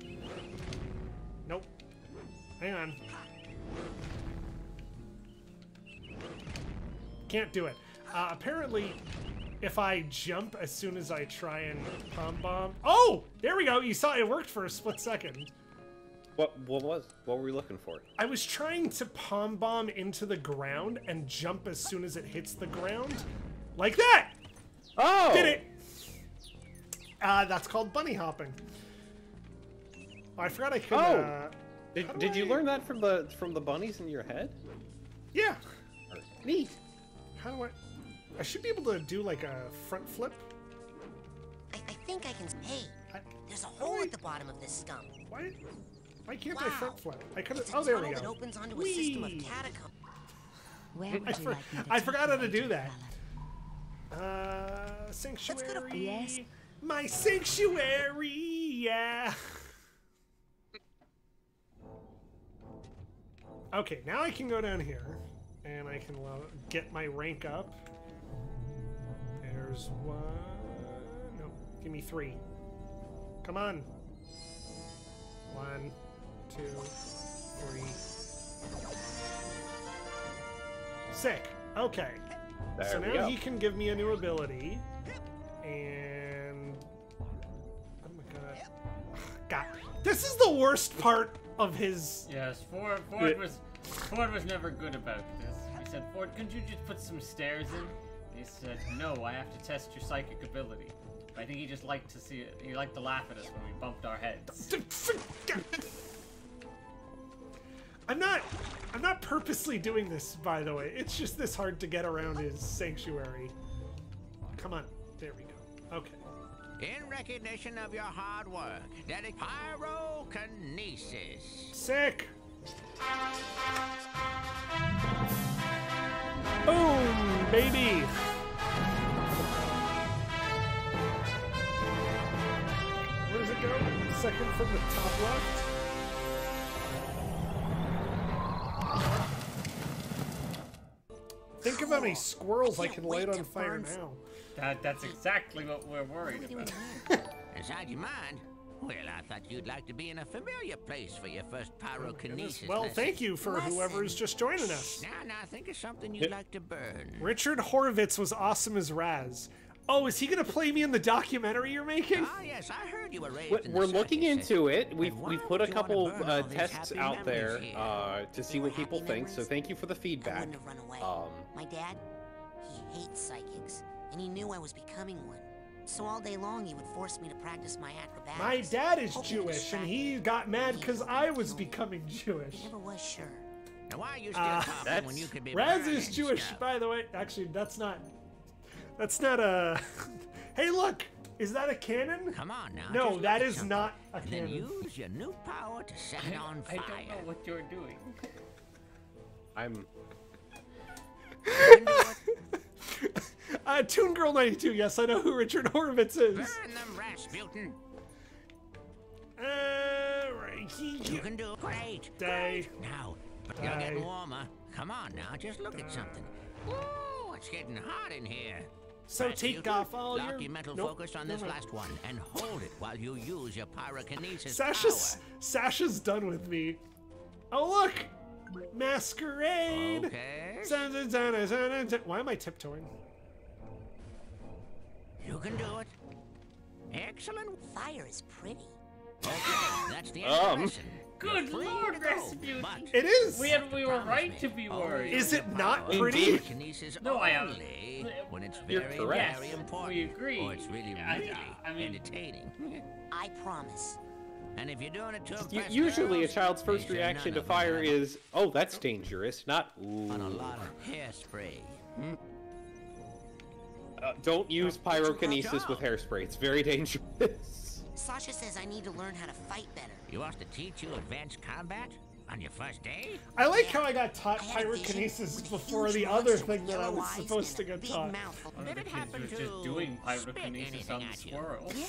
Nope. Hang on. Can't do it. Uh, apparently, if I jump as soon as I try and palm bomb. Oh! There we go! You saw it worked for a split second. What what was what were we looking for? I was trying to palm bomb into the ground and jump as soon as it hits the ground. Like that! Oh! Did it! Uh, that's called bunny hopping. Oh, I forgot I could. Oh. Uh, Did, how do did you learn that from the from the bunnies in your head? Yeah. Neat. How do I? I should be able to do like a front flip. I, I think I can. Hey, I, there's a hole at the bottom of this stump. why? Why can't I Wow. front flip? I could have. Oh, there we tunnel that go. opens onto a system of Whee! catacombs. Where would I, you for- like me to I forgot how to do that. Uh, sanctuary. Yes? My sanctuary. Yeah. Okay, now I can go down here, and I can get my rank up. There's one. No, give me three. Come on. One, two, three. Sick. Okay. There so we now go. he can give me a new ability. And. Oh my god. God. This is the worst part of his. Yes, Ford. Ford was Ford was never good about this. He said, "Ford, couldn't you just put some stairs in?" He said, "No, I have to test your psychic ability. If I think he just liked to see it. He liked to laugh at us when we bumped our heads. I'm not I'm not purposely doing this, by the way. It's just this hard to get around his sanctuary. Come on. There we go. Okay. In recognition of your hard work, dedic pyrokinesis. Sick. Boom, baby. Where does it go? Second from the top left. Think of how many squirrels I can light on fire now. That, that's exactly what we're worried about. Inside your mind? Well, I thought you'd like to be in a familiar place for your first oh, pyrokinesis. Well, lesson. thank you for whoever's just joining us. Now, now, think of something you'd like to burn. Richard Horvitz was awesome as Raz. Oh, is he gonna play me in the documentary you're making? Ah, yes, I heard you were raised We're, in the we're looking into it. We've we've put a would you wanna couple uh, tests out there uh, to see what people think. So thank you for the feedback. wouldn't have run away. Um, My dad, he hates psychics, and he knew I was becoming one. So all day long, he would force me to practice my acrobatics. My dad is hoping Jewish, and he got mad because I was becoming Jewish. I never was sure. Now, why are you still Uh, talking when you could be Raz is Jewish, stuff? by the way. Actually, that's not. That's not a. hey, look! Is that a cannon? Come on now. No, that is that look at is something, not a and Then use your new power to set it on fire. I fire. don't know what you're doing. I'm Uh, Toon Girl 92, yes, I know who Richard Horvitz is. Burn them, Razputin. Alright, You can do. Great. Day. Now, but you're getting warmer. Come on now, just look at something. Ooh, it's getting hot in here. So take Razputin, off all lock your- your mental Nope, focus on this never. last one and hold it while you use your pyrokinesis Sasha's Sasha's done with me. Oh look, masquerade. Okay. Why am I tiptoeing? You can do it. Excellent. Fire is pretty. Okay, that's the end of the Um. lesson. Good lord, to go, Razputin! It is. We, had, we were right to be worried. Is it not pretty? No, I am- when it's You're very, correct. very Yes, important. we agree. Or it's really, I- really I mean- entertaining. I promise. And if you're doing it to U- impress usually a child's first reaction to of them fire is, "Oh, that's dangerous," not ooh. on a lot of hairspray. Hmm? Uh, don't use pyrokinesis with hairspray. It's very dangerous. Sasha says I need to learn how to fight better. You want to teach you advanced combat on your first day? I like how I got taught I had pyrokinesis before the other thing that I was supposed to get taught. mouth. One of Did the it kids was to just doing pyrokinesis anything on the at you? squirrel. Yeah.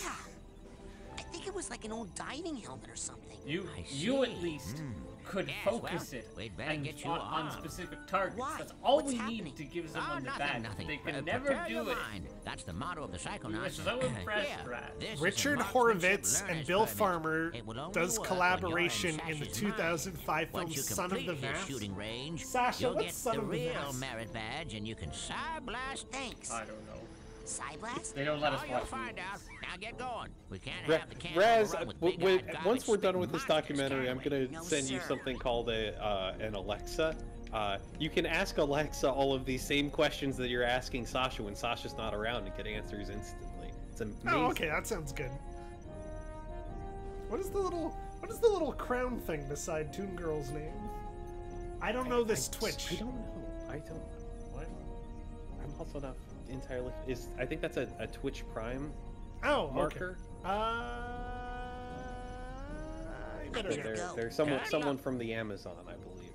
I think it was like an old diving helmet or something. You, you at least Hmm. Could Yes, focus well, it we'd better and get you fought on specific targets. Why? That's all What's we happening? need to give Oh, someone the nothing, badge. nothing. They can Uh, never do it. mind. That's the motto of the You Psychonauts. so impressed, Here, Brad. this is a Richard marksmanship Horvitz and Bill. Farmer It will only does work when you're collaboration in the Sasha's mind. 2005 film Son of the complete his Vast. shooting range, Sasha, you'll what's get Son the of the real Vast? merit badge, and you can psi blast. Thanks. I don't know. Psyblast? They don't let us Oh, watch find movies. out. Now get going. We can't Ra- have the camp Raz, overrun with big-eyed once we're done with this documentary, I'm gonna No, send you something called a uh, an Alexa. Uh, you can ask Alexa all of these same questions that you're asking Sasha when Sasha's not around and get answers instantly. It's amazing. Oh, okay, that sounds good. What is the little what is the little crown thing beside Toon Girl's name? I don't know this I- Twitch. I don't know. I don't. What? I'm also not entirely. Is I think that's a, a Twitch Prime Oh, okay. marker. Uh, I better better There, go. there's someone Good someone from the Amazon, I believe.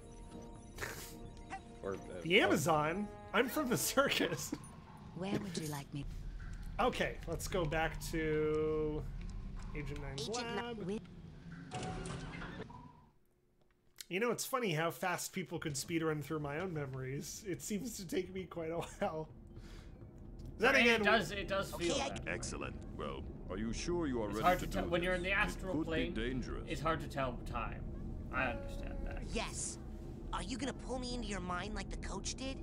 or uh, The Amazon. I'm from the circus. Where would you like me? Okay, let's go back to Agent Nein's Agent lab. Ni- You know, it's funny how fast people could speedrun through my own memories. It seems to take me quite a while. Then And again, it does it does feel Okay, I- that. Excellent. Well, are you sure you are It's ready hard to to tell when you're in the astral it could plane. Be dangerous. It's hard to tell the time. I understand that. Yes. Are you gonna pull me into your mind like the coach did?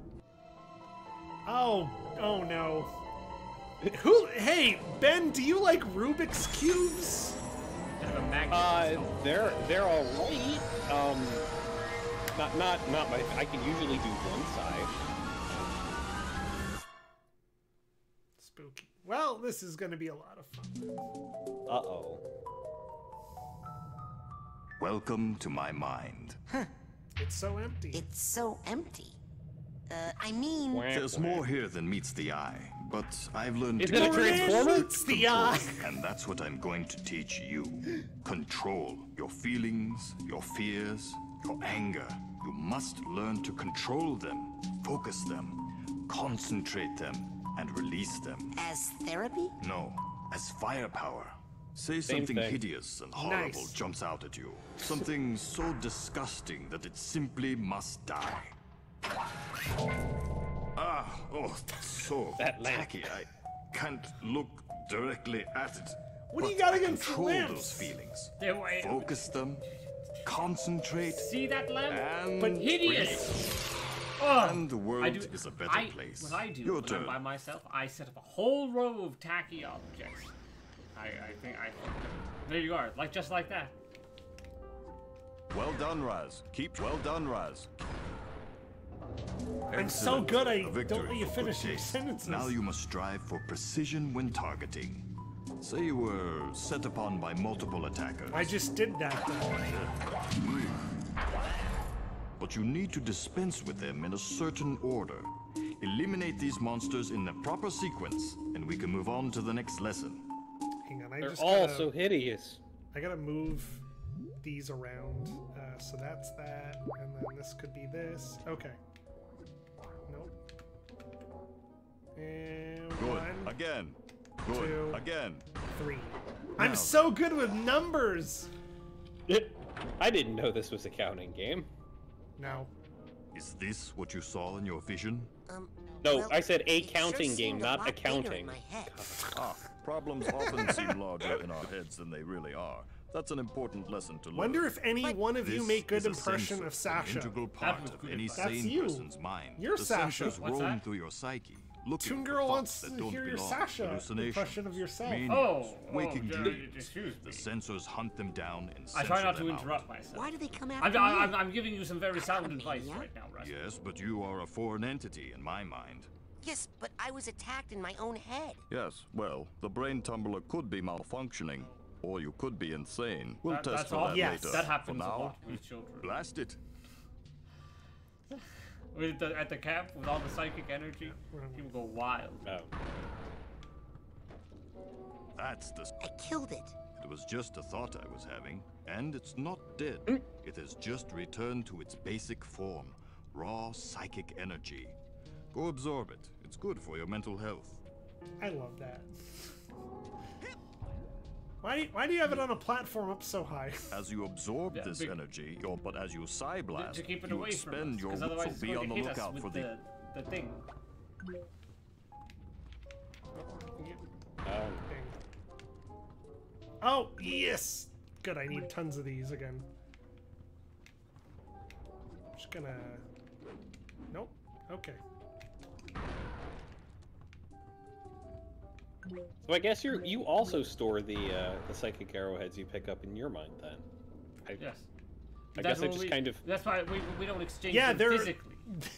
oh, oh no. Who? Hey, Ben, do you like Rubik's cubes? Kind of a magnet. Uh, they're they're all right. Um, not not not my. I can usually do one side. Well, this is gonna be a lot of fun. Uh oh. Welcome to my mind. Huh. It's so empty. It's so empty. Uh, I mean... There's more here than meets the eye, but I've learned Is to it a control transformer? It's the eye. And that's what I'm going to teach you. Control your feelings, your fears, your anger. You must learn to control them, focus them, concentrate them, and release them. As therapy? No, as firepower. Say Same something thing. hideous and horrible Nice. jumps out at you. Something so disgusting that it simply must die. Ah, oh, that's so That lamp. tacky. I can't look directly at it. What do you got I against control lamps? those feelings. There, wait, Focus them, concentrate, see that lamp? and But hideous. Oh, And the world do, is a better I, place. What I do Your when turn. I'm by myself, I set up a whole row of tacky objects. I, I think I. There you are, like just like that. Well done, Raz. Keep well done, Raz. I'm so good. I don't victory let you for finish your sentences. Now you must strive for precision when targeting. Say you were set upon by multiple attackers. I just did that. Though. But you need to dispense with them in a certain order. Eliminate these monsters in the proper sequence, and we can move on to the next lesson. Hang on, I They're just all gotta, so hideous. I gotta move these around. Uh, so that's that, and then this could be this. Okay. Nope. And Good. one, Again. Good. two. Again. three. Now. I'm so good with numbers. I didn't know this was a counting game. No. Is this what you saw in your vision? Um, No, well, I said a it sure counting game, seemed a not lot bigger in accounting. my. Ah, problems often seem larger in our heads than they really are. That's an important lesson to learn. Wonder if any But- one of you make good is impression censor, of Sasha. An integral part of any. That's sane you. person's mind. You're the Sasha. censors roam through your psyche, looking Toon for Girl thoughts wants that to don't hear your belong, Sasha hallucinations, impression of yourself. maniacs, oh, oh, waking oh, dreams. excuse The censors hunt them down and I try censor not to them out. interrupt myself. Why do they come after I'm, me? I'm, I'm giving you some very sound advice right now, Russ. Yes, but you are a foreign entity in my mind. Yes, but I was attacked in my own head. Yes, well, the brain tumbler could be malfunctioning, or you could be insane. We'll That- test that's for all. that Yes. later. That happens for a now, lot with children. blast it. With the, at the camp, with all the psychic energy, people go wild. No. That's the. I killed it. It was just a thought I was having, and it's not dead. Mm. It has just returned to its basic form raw psychic energy. Go absorb it. It's good for your mental health. I love that. Why, do why do you have it on a platform up so high? As you absorb Yeah, this big- energy, your, but as you psi blast, to keep it you away from us, expend your 'cause so be on the lookout for the. the, the thing. Um, Oh, yes! Good, I need tons of these again. I'm Just gonna... Nope. Okay. So I guess you you also store the uh, the psychic arrowheads you pick up in your mind then. I, Yes. I That's guess I just we- kind of That's why we, we don't exchange Yeah, them they're- physically.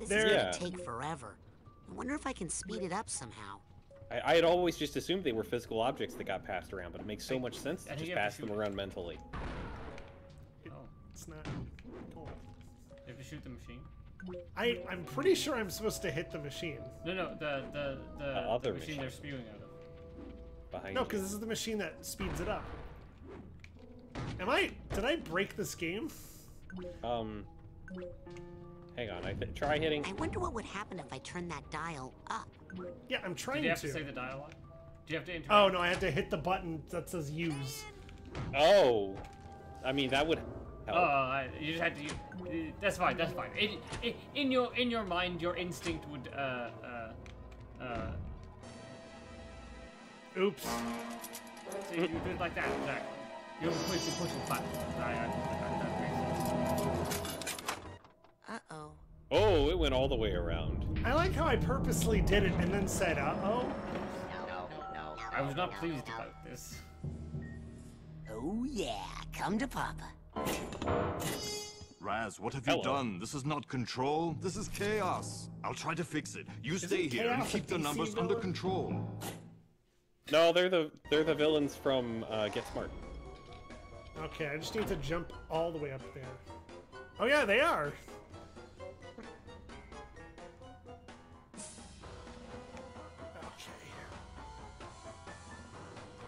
This There- is Yeah. gonna take forever. I wonder if I can speed it up somehow. I, I had always just assumed they were physical objects that got passed around, but it makes so much sense to just you have to pass them around mentally. Oh, It's not... Go on. you have to shoot the machine. I, I'm pretty sure I'm supposed to hit the machine. No, no, the the the, The other machine, machine. they're spewing out of. Behind No, because this is the machine that speeds it up. Am I... Did I break this game? Um, hang on. I try hitting. I wonder what would happen if I turn that dial up. Yeah, I'm trying Did you have to. to say the dialogue? Do you have to interact? Oh, no, I had to hit the button that says use. Oh, I mean that would help. I, you just had to. You, that's fine. That's fine. It, it, in your in your mind, your instinct would uh uh uh. Oops. So you do it like that, exactly. You're pushing pushing buttons. I, I, I, that makes sense. Uh-oh. oh, it went all the way around. I like how I purposely did it and then said, uh-oh. No, no, no. I was not pleased about this. Oh yeah, come to Papa. Raz, what have you done? This is not control. This is chaos. I'll try to fix it. You stay it here and keep the DC numbers under control. No, they're the they're the villains from uh, Get Smart. Okay, I just need to jump all the way up there. Oh yeah, they are.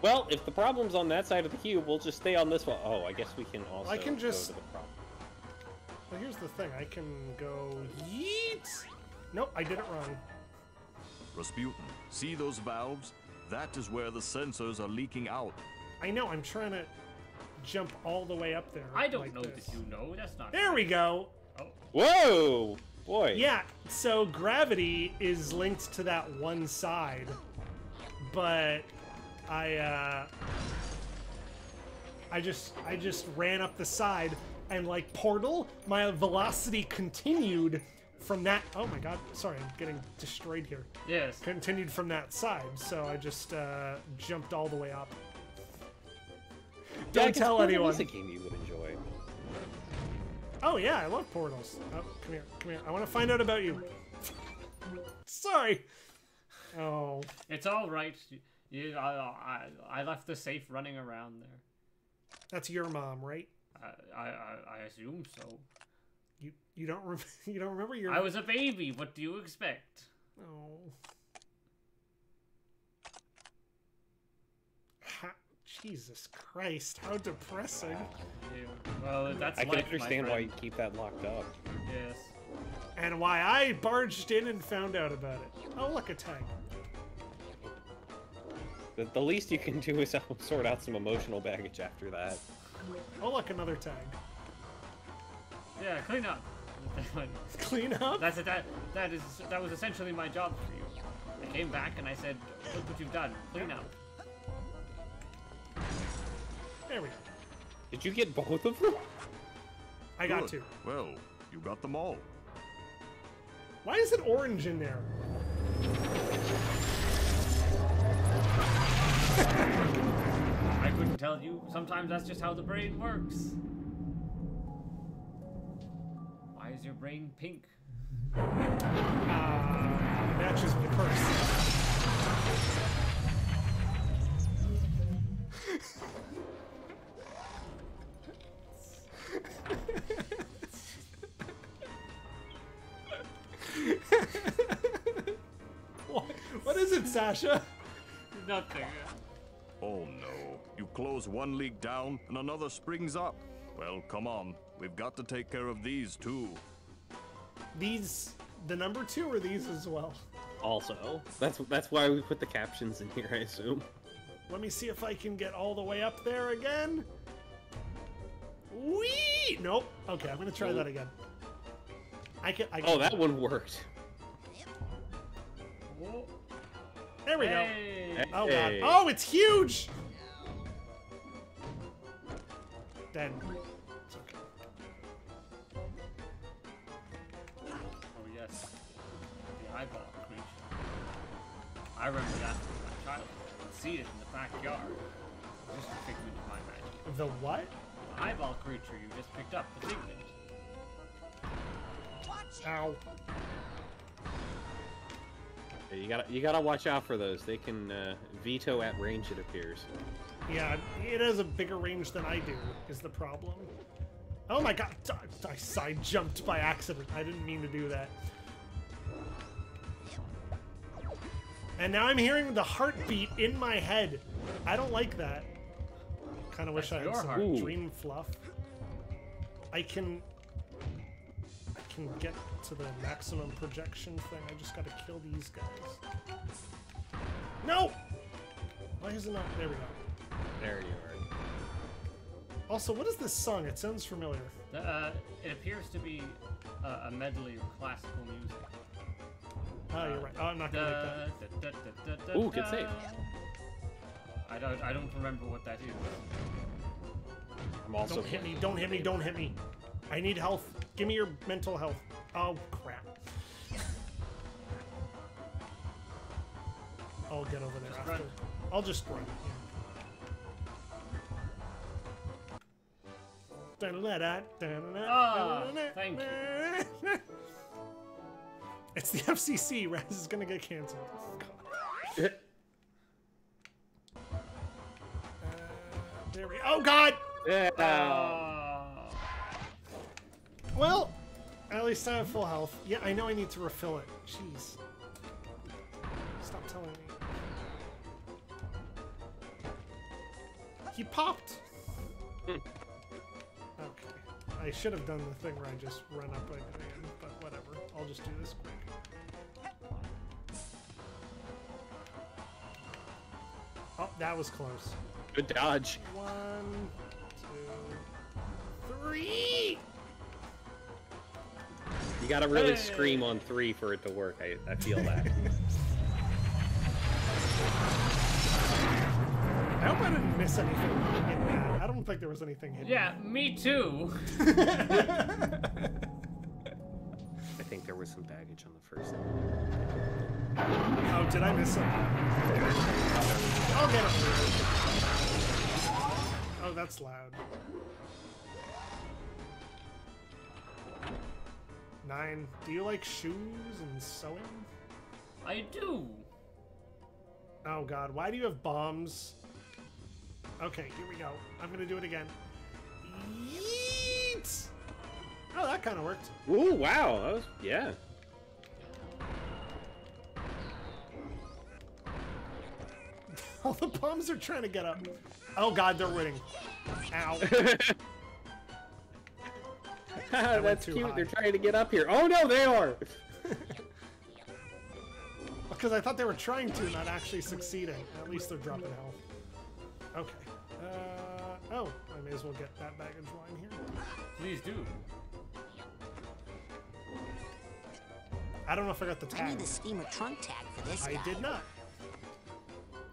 Well, if the problem's on that side of the cube, we'll just stay on this one. Oh, I guess we can also I can just- go to the problem. Well, here's the thing. I can go yeet. Nope, I did it wrong. Razputin, see those valves? That is where the censors are leaking out. I know. I'm trying to jump all the way up there. I don't like know this. that you know. That's not. There we go. Oh. Whoa, boy. Yeah. So gravity is linked to that one side, but I uh, I just I just ran up the side and like portal, my velocity continued from that. Oh my god! Sorry, I'm getting destroyed here. Yes. Continued from that side, so I just uh, jumped all the way up. Don't guess tell Portal anyone. is a game you would enjoy. Oh yeah, I love portals. Oh, come here, come here. I want to find out about you. Sorry. Oh. It's all right. You, I, I, I left the safe running around there. That's your mom, right? I, I, I- I assume so. You you don't rem- you don't remember your I was a baby. What do you expect? Oh. Ha- Jesus Christ, how depressing. Yeah, Well, that's I can life, my understand why you keep that locked up. Yes. And why I barged in and found out about it. Oh, look, a tag. The, the least you can do is sort out some emotional baggage after that. Oh, look, another tag. Yeah, clean up. clean up. That's it. That that is that was essentially my job for you. I came back and I said, "Look what you've done. Clean up." There we go. Did you get both of them? I got Good. two. Well, you got them all. Why is it orange in there? I couldn't tell you. Sometimes that's just how the brain works. Why is your brain pink? Uh, matches my purse. what, what is it, Sasha? Nothing. Oh no. You close one leak down and another springs up. Well, come on. We've got to take care of these too. These, the number two, or these as well? Also, that's that's why we put the captions in here. I assume. Let me see if I can get all the way up there again. Wee! Nope. Okay, I'm gonna try that again. I can. I can Oh, that one worked. There we Hey. go. Oh god. Hey. Oh, it's huge. Then. It's okay. Oh yes, the eyeball creature. I remember that from my childhood. I'd see it in the backyard. Just a figment of my imagination. The what? The eyeball creature you just picked up, the figment. Ow. Yeah, You gotta you gotta watch out for those. They can uh, veto at range. It appears. Yeah, it has a bigger range than I do. Is the problem? Oh my god! I, I side jumped by accident. I didn't mean to do that. And now I'm hearing the heartbeat in my head. I don't like that. Kind of wish That's I had some heartbeat. dream fluff. I can. I can get to the maximum projection thing. I just gotta kill these guys. No! Why is it not? There we go. There you are. Also, what is this song? It sounds familiar. The, uh, it appears to be uh, a medley of classical music. Oh, you're right. Oh, I'm not gonna make that. Da, da, da, da, da, Ooh, good da. save. I don't. I don't remember what that is. I'm also. Don't hit me, don't hit me, don't hit me. I need health. Give me your mental health. Oh, crap. I'll get over there Just after. run. I'll just run. Da-da-da-da, da-da-da, Ah, da-da-da, thank da-da-da. It's the FCC. Raz is gonna get canceled. Oh, God. There we. Oh God. Yeah. Well, at least I have full health. Yeah, I know I need to refill it. Jeez. Stop telling me. He popped. Hmm. okay. I should have done the thing where I just run up like but whatever. I'll just do this quick. Oh, that was close. Good dodge. One, two, three. You gotta really Hey. scream on three for it to work. I, I feel that. I hope I didn't miss anything in that. I don't think there was anything hidden. Yeah, me too. I think there was some baggage on the first one. Oh, did I miss something? I'll get it. Oh, that's loud. Nine. Do you like shoes and sewing? I do. Oh god, why do you have bombs? Okay, here we go. I'm gonna do it again. Yeet! Oh, that kind of worked. Ooh, wow. That was, yeah. All the bombs are trying to get up. Oh god, they're winning. Ow. went That's cute. high. They're trying to get up here. Oh no, they are. Because I thought they were trying to, not actually succeeding. At least they're dropping health. Okay. Uh, oh, I may as well get that baggage line here. Please do. I don't know if I got the tag. I tag. need the steamer trunk tag for this I guy. did not.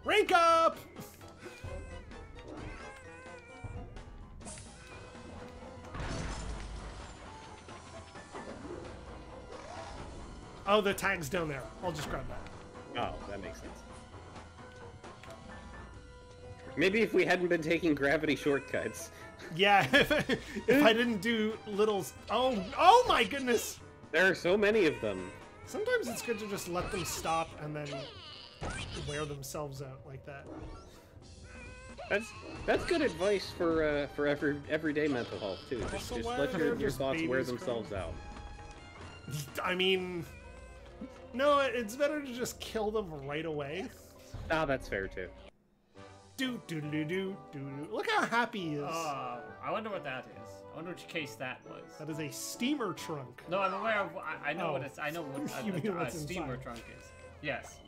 Rank up! Oh, the tag's down there. I'll just grab that. Oh, that makes sense. Maybe if we hadn't been taking gravity shortcuts. Yeah, if, if I didn't do little... Oh, oh my goodness! There are so many of them. Sometimes it's good to just let them stop and then wear themselves out like that. That's that's good advice for uh, for every everyday mental health too. Just, just let your, your thoughts wear themselves out. I mean, no, it's better to just kill them right away. Ah, that's fair too. Do do do do do do. Look how happy he is. Uh, I wonder what that is. I wonder which case that was. that is a steamer trunk. No, I'm aware of. I, I know Oh. what it's. I know what You a, a, a steamer inside. trunk is. Yes.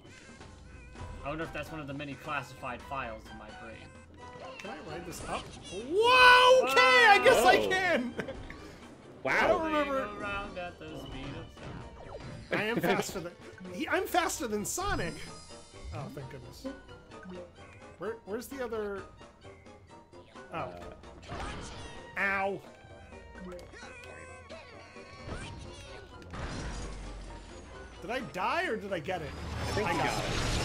I wonder if that's one of the many classified files in my brain. Can I ride this up? Whoa! Okay, I guess I Whoa. can. I Wow. don't remember. I am faster than. He, I'm faster than Sonic. Oh, thank goodness. Where, where's the other? Oh. Ow. Did I die or did I get it? I think you got it. it.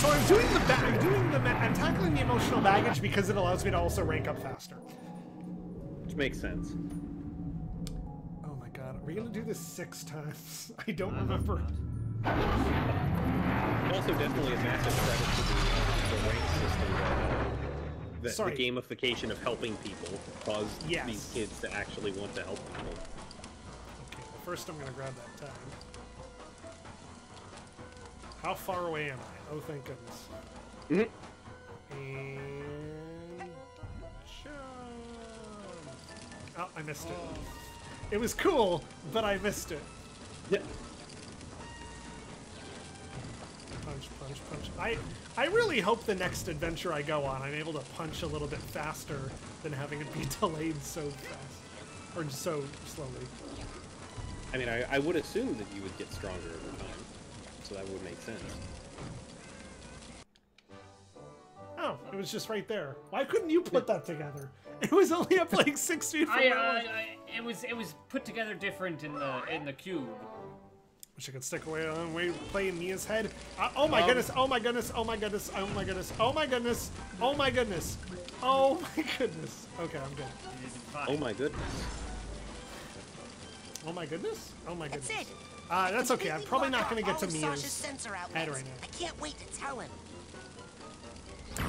So I'm doing the ba- I'm doing the ma- I'm tackling the emotional baggage because it allows me to also rank up faster. Which makes sense. Are we gonna do this six times? I don't remember. Also, definitely a massive credit to the, uh, the rank system that, uh, that the gamification of helping people caused Yes. these kids to actually want to help people. Okay, well first I'm gonna grab that tag. How far away am I? Oh, thank goodness. Mhm. And jump. Oh, I missed it. It was cool, but I missed it. Yeah. Punch, punch, punch. I I really hope the next adventure I go on, I'm able to punch a little bit faster than having it be delayed so fast or so slowly. I mean, I, I would assume that you would get stronger over time, so that would make sense. Oh, it was just right there. Why couldn't you put that together? It was only up like six feet from I, where I, I it was it was put together different in the in the cube. Wish I could stick away on way playing Milla's head. Uh, oh my Um, goodness! Oh my goodness! Oh my goodness! Oh my goodness! Oh my goodness! Oh my goodness! Oh my goodness! Okay, I'm good. Oh my goodness. Oh my goodness! Oh my goodness! That's it. Uh, that's okay. I'm probably not going to get to All of Sasha's Milla's head right now. I can't wait to tell him. Uh,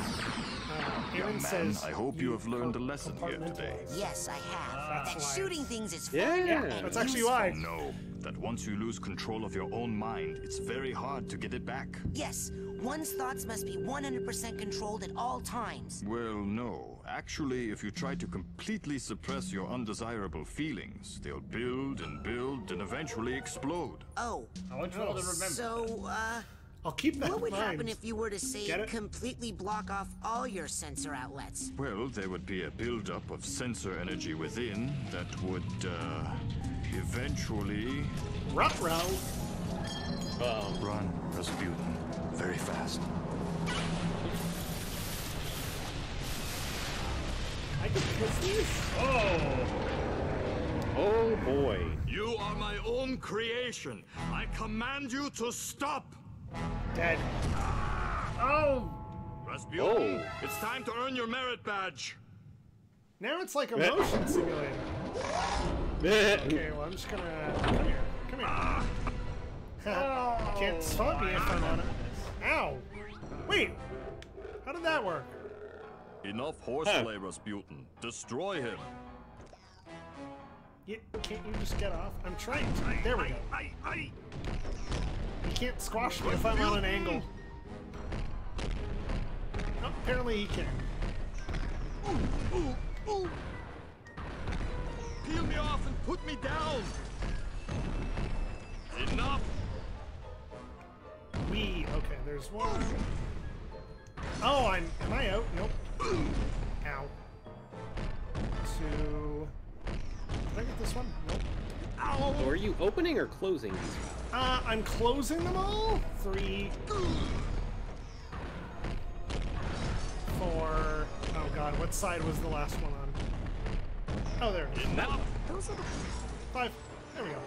Aaron Young man, says I hope you have learned a lesson here today. Yes, I have. That's that why shooting things is fun Yeah. and That's actually useful. why. Know that once you lose control of your own mind, it's very hard to get it back. Yes, one's thoughts must be 100% controlled at all times. Well, no. Actually, if you try to completely suppress your undesirable feelings, they'll build and build and eventually explode. Oh, I want you all to remember. so, uh, I'll keep that what would mind. happen if you were to say it? completely block off all your sensor outlets? Well, there would be a buildup of sensor energy within that would, uh, eventually. Ruh-roh. Run, Razputin. Very fast. I can kiss these. Oh! Oh boy. You are my own creation. I command you to stop. Dead. Oh! Razputin, oh. it's time to earn your merit badge. Now it's like a motion simulator. Okay, well I'm just gonna come here. Come here. you can't oh, stop me if I'm on it. Ow! Wait! How did that work? Enough horseplay, Razputin. Destroy him. You, can't you just get off? I'm trying to. There we go. You can't squash me if I'm on an angle. Oh, apparently he can. Peel me off and put me down. Enough. We. Okay, there's one. Oh, I'm. Am I out? Nope. Ow. Two. Did I get this one? Nope. Ow! So are you opening or closing these valves? Uh, I'm closing them all. Three. Four. Oh god, what side was the last one on? Oh, there it is. That one. Those are the five. There we go.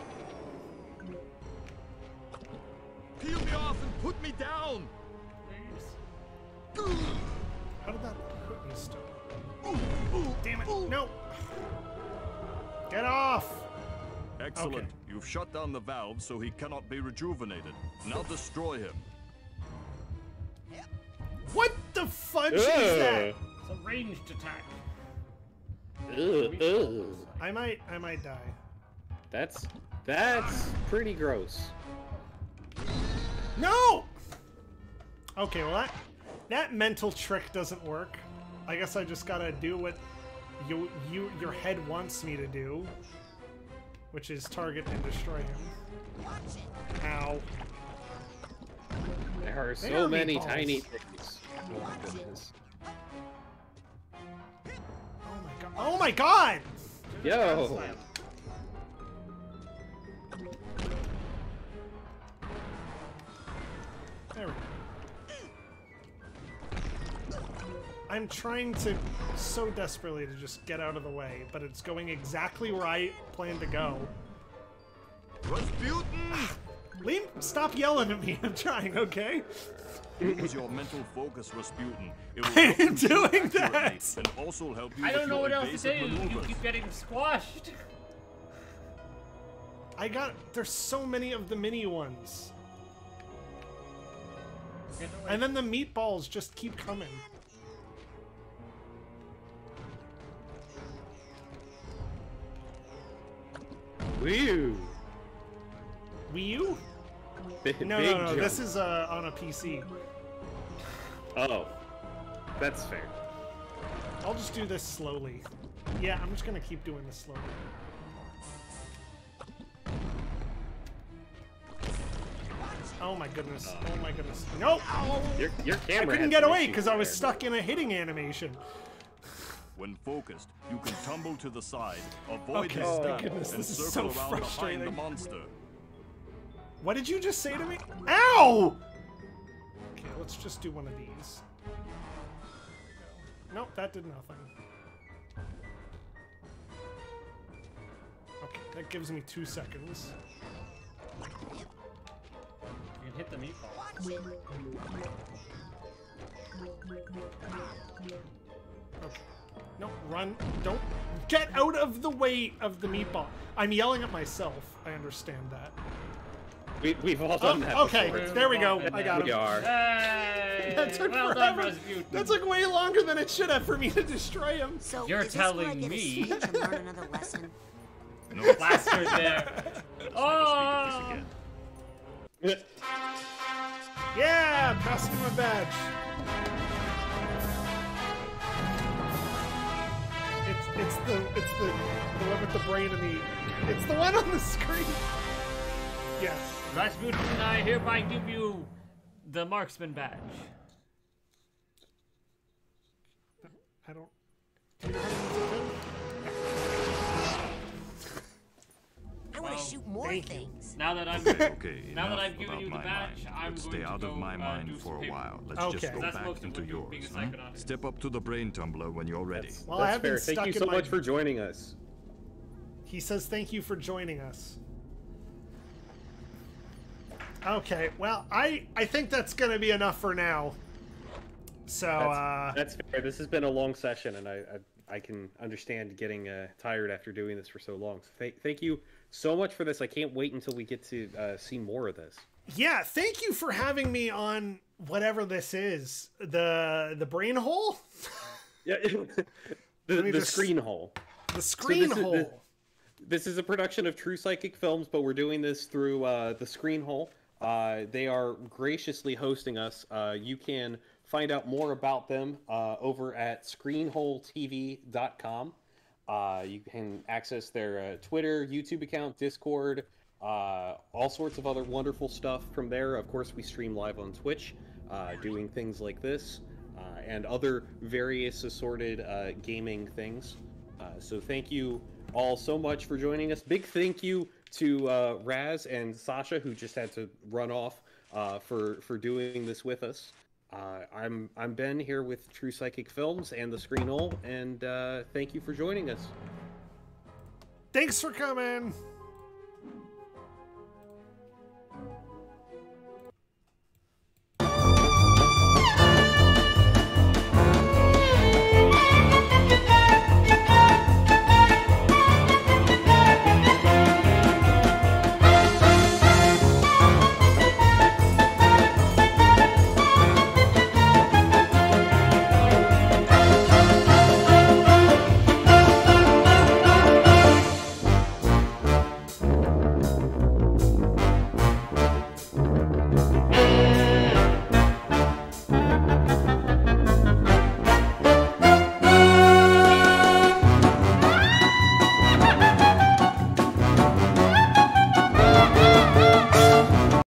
Peel me off and put me down. How did that hurt me still? Damn it! No. Get off! Excellent. Okay. You've shut down the valve so he cannot be rejuvenated. Now destroy him. What the fudge is that? It's a ranged attack. Ugh, ugh. I might, I might die. That's that's pretty gross. No! Okay, well that that mental trick doesn't work. I guess I just gotta do what you you your head wants me to do, which is target and destroy him. Ow! There are so are many meatballs. tiny things. Oh my. Oh my god! Oh my god! Yo. There we go. I'm trying to so desperately to just get out of the way, but it's going exactly where I plan to go. Razputin! Ah, Liam, stop yelling at me. I'm trying, okay? Use your mental focus, Razputin. It will I am doing accurately that. And also help you I don't know what else to evasive do. You keep getting squashed. I got. There's so many of the mini ones. And then the meatballs just keep coming. Wii U? Big, No, big no, no. jump. This is uh, on a PC. Oh, that's fair. I'll just do this slowly. Yeah, I'm just gonna keep doing this slowly. Oh my goodness. Oh my goodness. Nope! Your, your I couldn't get away because I was stuck in a hitting animation. When focused, you can tumble to the side, avoid Okay, his oh my goodness, and this circle so around behind the monster. What did you just say to me? Ow! Okay, let's just do one of these. Nope, that did nothing. Okay, that gives me two seconds. You can hit the meatball. Okay. No, run. Don't get out of the way of the meatball. I'm yelling at myself. I understand that. We, we've all oh, done that. Oh, okay, before. there we go. I got We him. are. Hey, That took well forever. Razputin. That took way longer than it should have for me to destroy him. So You're is this I telling get me- speech and learn another lesson? Blaster there. Oh! Yeah, pass me my badge. It's it's the it's the the one with the brain and the it's the one on the screen. Yes. Razputin, I hereby give you the marksman badge. I don't. I want to shoot more thank you. Things. Now that I'm Okay, now that I've given about you the my badge, mind. I'm Let's going stay to out go, of my uh, mind do for a while. Let's Okay. just go back most into yours. huh? Step up to the brain tumbler when you're ready. Well, That's I have been fair. stuck Thank you so my- much for joining us. He says thank you for joining us. Okay, well, I I think that's gonna be enough for now. So That's, uh, that's fair. This has been a long session, and I I, I can understand getting uh, tired after doing this for so long. So thank thank you so much for this. I can't wait until we get to uh, see more of this. yeah, thank you for having me on whatever this is. The the brain hole, Yeah, the, the just- screen hole. the screen this is- hole. this- This is a production of True Psychic Films, but we're doing this through uh, the Screen Hole. Uh, they are graciously hosting us. Uh, you can find out more about them uh, over at screenholetv.com. Uh, you can access their uh, Twitter, YouTube account, Discord, uh, all sorts of other wonderful stuff from there. Of course, we stream live on Twitch, uh, doing things like this uh, and other various assorted gaming things. So thank you all so much for joining us. Big thank you to Raz and Sasha who just had to run off for for doing this with us. Uh, I'm I'm Ben here with True Psychic Films and the Screen Hole, and uh, thank you for joining us. Thanks for coming.